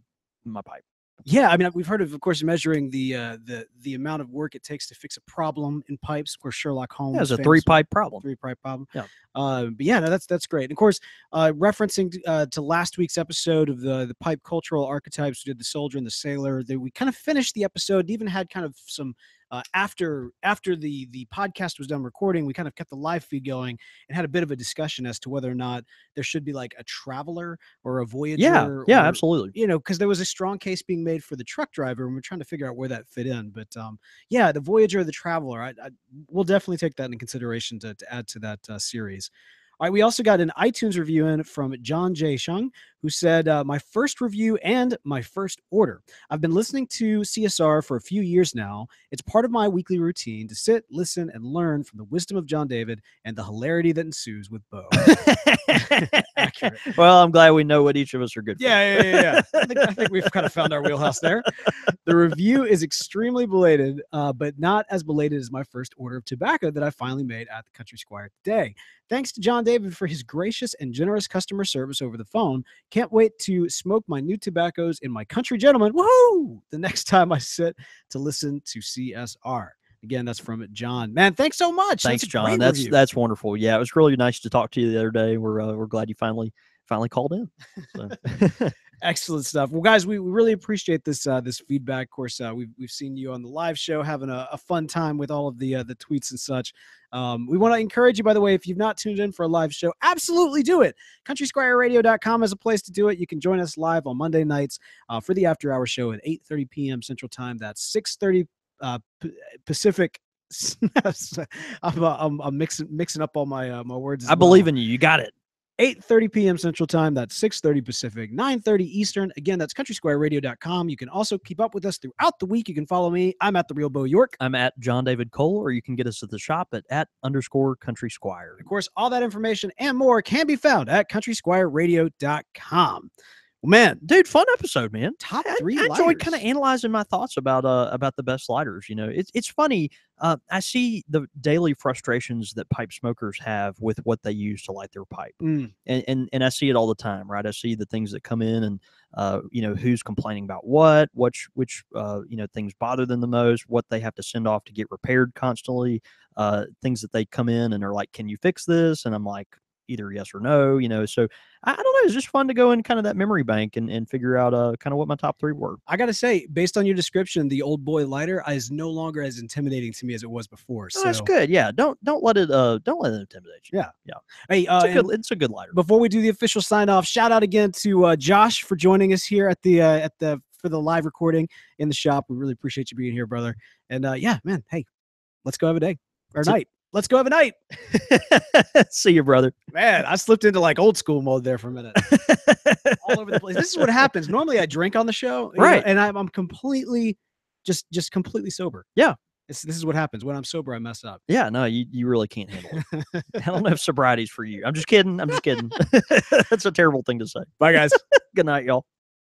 my pipe. Yeah, I mean, we've heard of, of course, measuring the uh, the the amount of work it takes to fix a problem in pipes. Of course, Sherlock Holmes. Yeah, it's a three pipe problem. three pipe problem. Yeah. Uh, but yeah, no, that's that's great. And of course, uh, referencing uh, to last week's episode of the the pipe cultural archetypes, we did the soldier and the sailor. That we kind of finished the episode. Even had kind of some uh, after after the the podcast was done recording. We kind of kept the live feed going and had a bit of a discussion as to whether or not there should be like a traveler or a voyager. Yeah, yeah, or- absolutely. you know, because there was a strong case being made for the truck driver, and we're trying to figure out where that fit in. But um, yeah, the Voyager, the Traveler, I, I we'll definitely take that into consideration to, to add to that uh, series. All right, we also got an iTunes review in from John J. Shung, who said, uh, My first review and my first order. I've been listening to CSR for a few years now. It's part of my weekly routine to sit, listen, and learn from the wisdom of John David and the hilarity that ensues with Beau. Well, I'm glad we know what each of us are good for. Yeah, yeah, yeah. yeah. I, think, I think we've kind of found our wheelhouse there. The review is extremely belated, uh, but not as belated as my first order of tobacco that I finally made at the Country Squire today. Thanks to John David for his gracious and generous customer service over the phone. Can't wait to smoke my new tobaccos in my country gentleman. Woohoo! The next time I sit to listen to CSR. Again, that's from John. Man, thanks so much. Thanks, that's John. That's review. that's wonderful. Yeah, it was really nice to talk to you the other day. We're uh, we're glad you finally finally called in. So. Excellent stuff. Well, guys, we, we really appreciate this uh, this feedback. Of course, uh, we've we've seen you on the live show having a, a fun time with all of the uh, the tweets and such. Um, we want to encourage you, by the way, if you've not tuned in for a live show, absolutely do it. CountrySquireRadio.com is a place to do it. You can join us live on Monday nights uh, for the after hour show at 8:30 p.m. Central Time. That's 6:30 uh, P- Pacific. I'm, uh, I'm, I'm mixing mixing up all my uh, my words. I believe in you. You got it. 8:30 p.m. Central Time. That's 6:30 Pacific, 9:30 Eastern. Again, that's CountrySquireRadio.com. You can also keep up with us throughout the week. You can follow me. I'm at the Real Beau York. I'm at John David Cole, or you can get us at the shop at at underscore Country Squire. Of course, all that information and more can be found at CountrySquireRadio.com. Man, Dude, fun episode, man. top I, three. I enjoyed kind of analyzing my thoughts about uh about the best lighters. You know, it's it's funny. Uh, I see the daily frustrations that pipe smokers have with what they use to light their pipe. Mm, and, and and I see it all the time, right? I see the things that come in, and uh, you know who's complaining about what, which which uh, you know things bother them the most, what they have to send off to get repaired constantly, uh, things that they come in and are like, "Can you fix this?" And I'm like, either yes or no, you know. So I, I don't know. It's just fun to go in kind of that memory bank and, and figure out uh kind of what my top three were. I got to say, based on your description, the old boy lighter is no longer as intimidating to me as it was before. So So that's good. Yeah. Don't don't let it uh don't let it intimidate you. Yeah. Yeah. Hey, uh, It's a good it's a good lighter. before we do the official sign off, shout out again to uh, Josh for joining us here at the uh, at the for the live recording in the shop. We really appreciate you being here, brother. And uh, yeah, man, hey, let's go have a day or night. Let's go have a night. See you, brother. Man, I slipped into like old school mode there for a minute. All over the place. This is what happens. Normally, I drink on the show, you know, Right. and I'm, I'm completely, just just completely sober. Yeah. This, this is what happens when I'm sober. I mess up. Yeah, no, you, you really can't handle it. I don't know if sobriety's for you. I'm just kidding. I'm just kidding. That's a terrible thing to say. Bye, guys. Good night, y'all.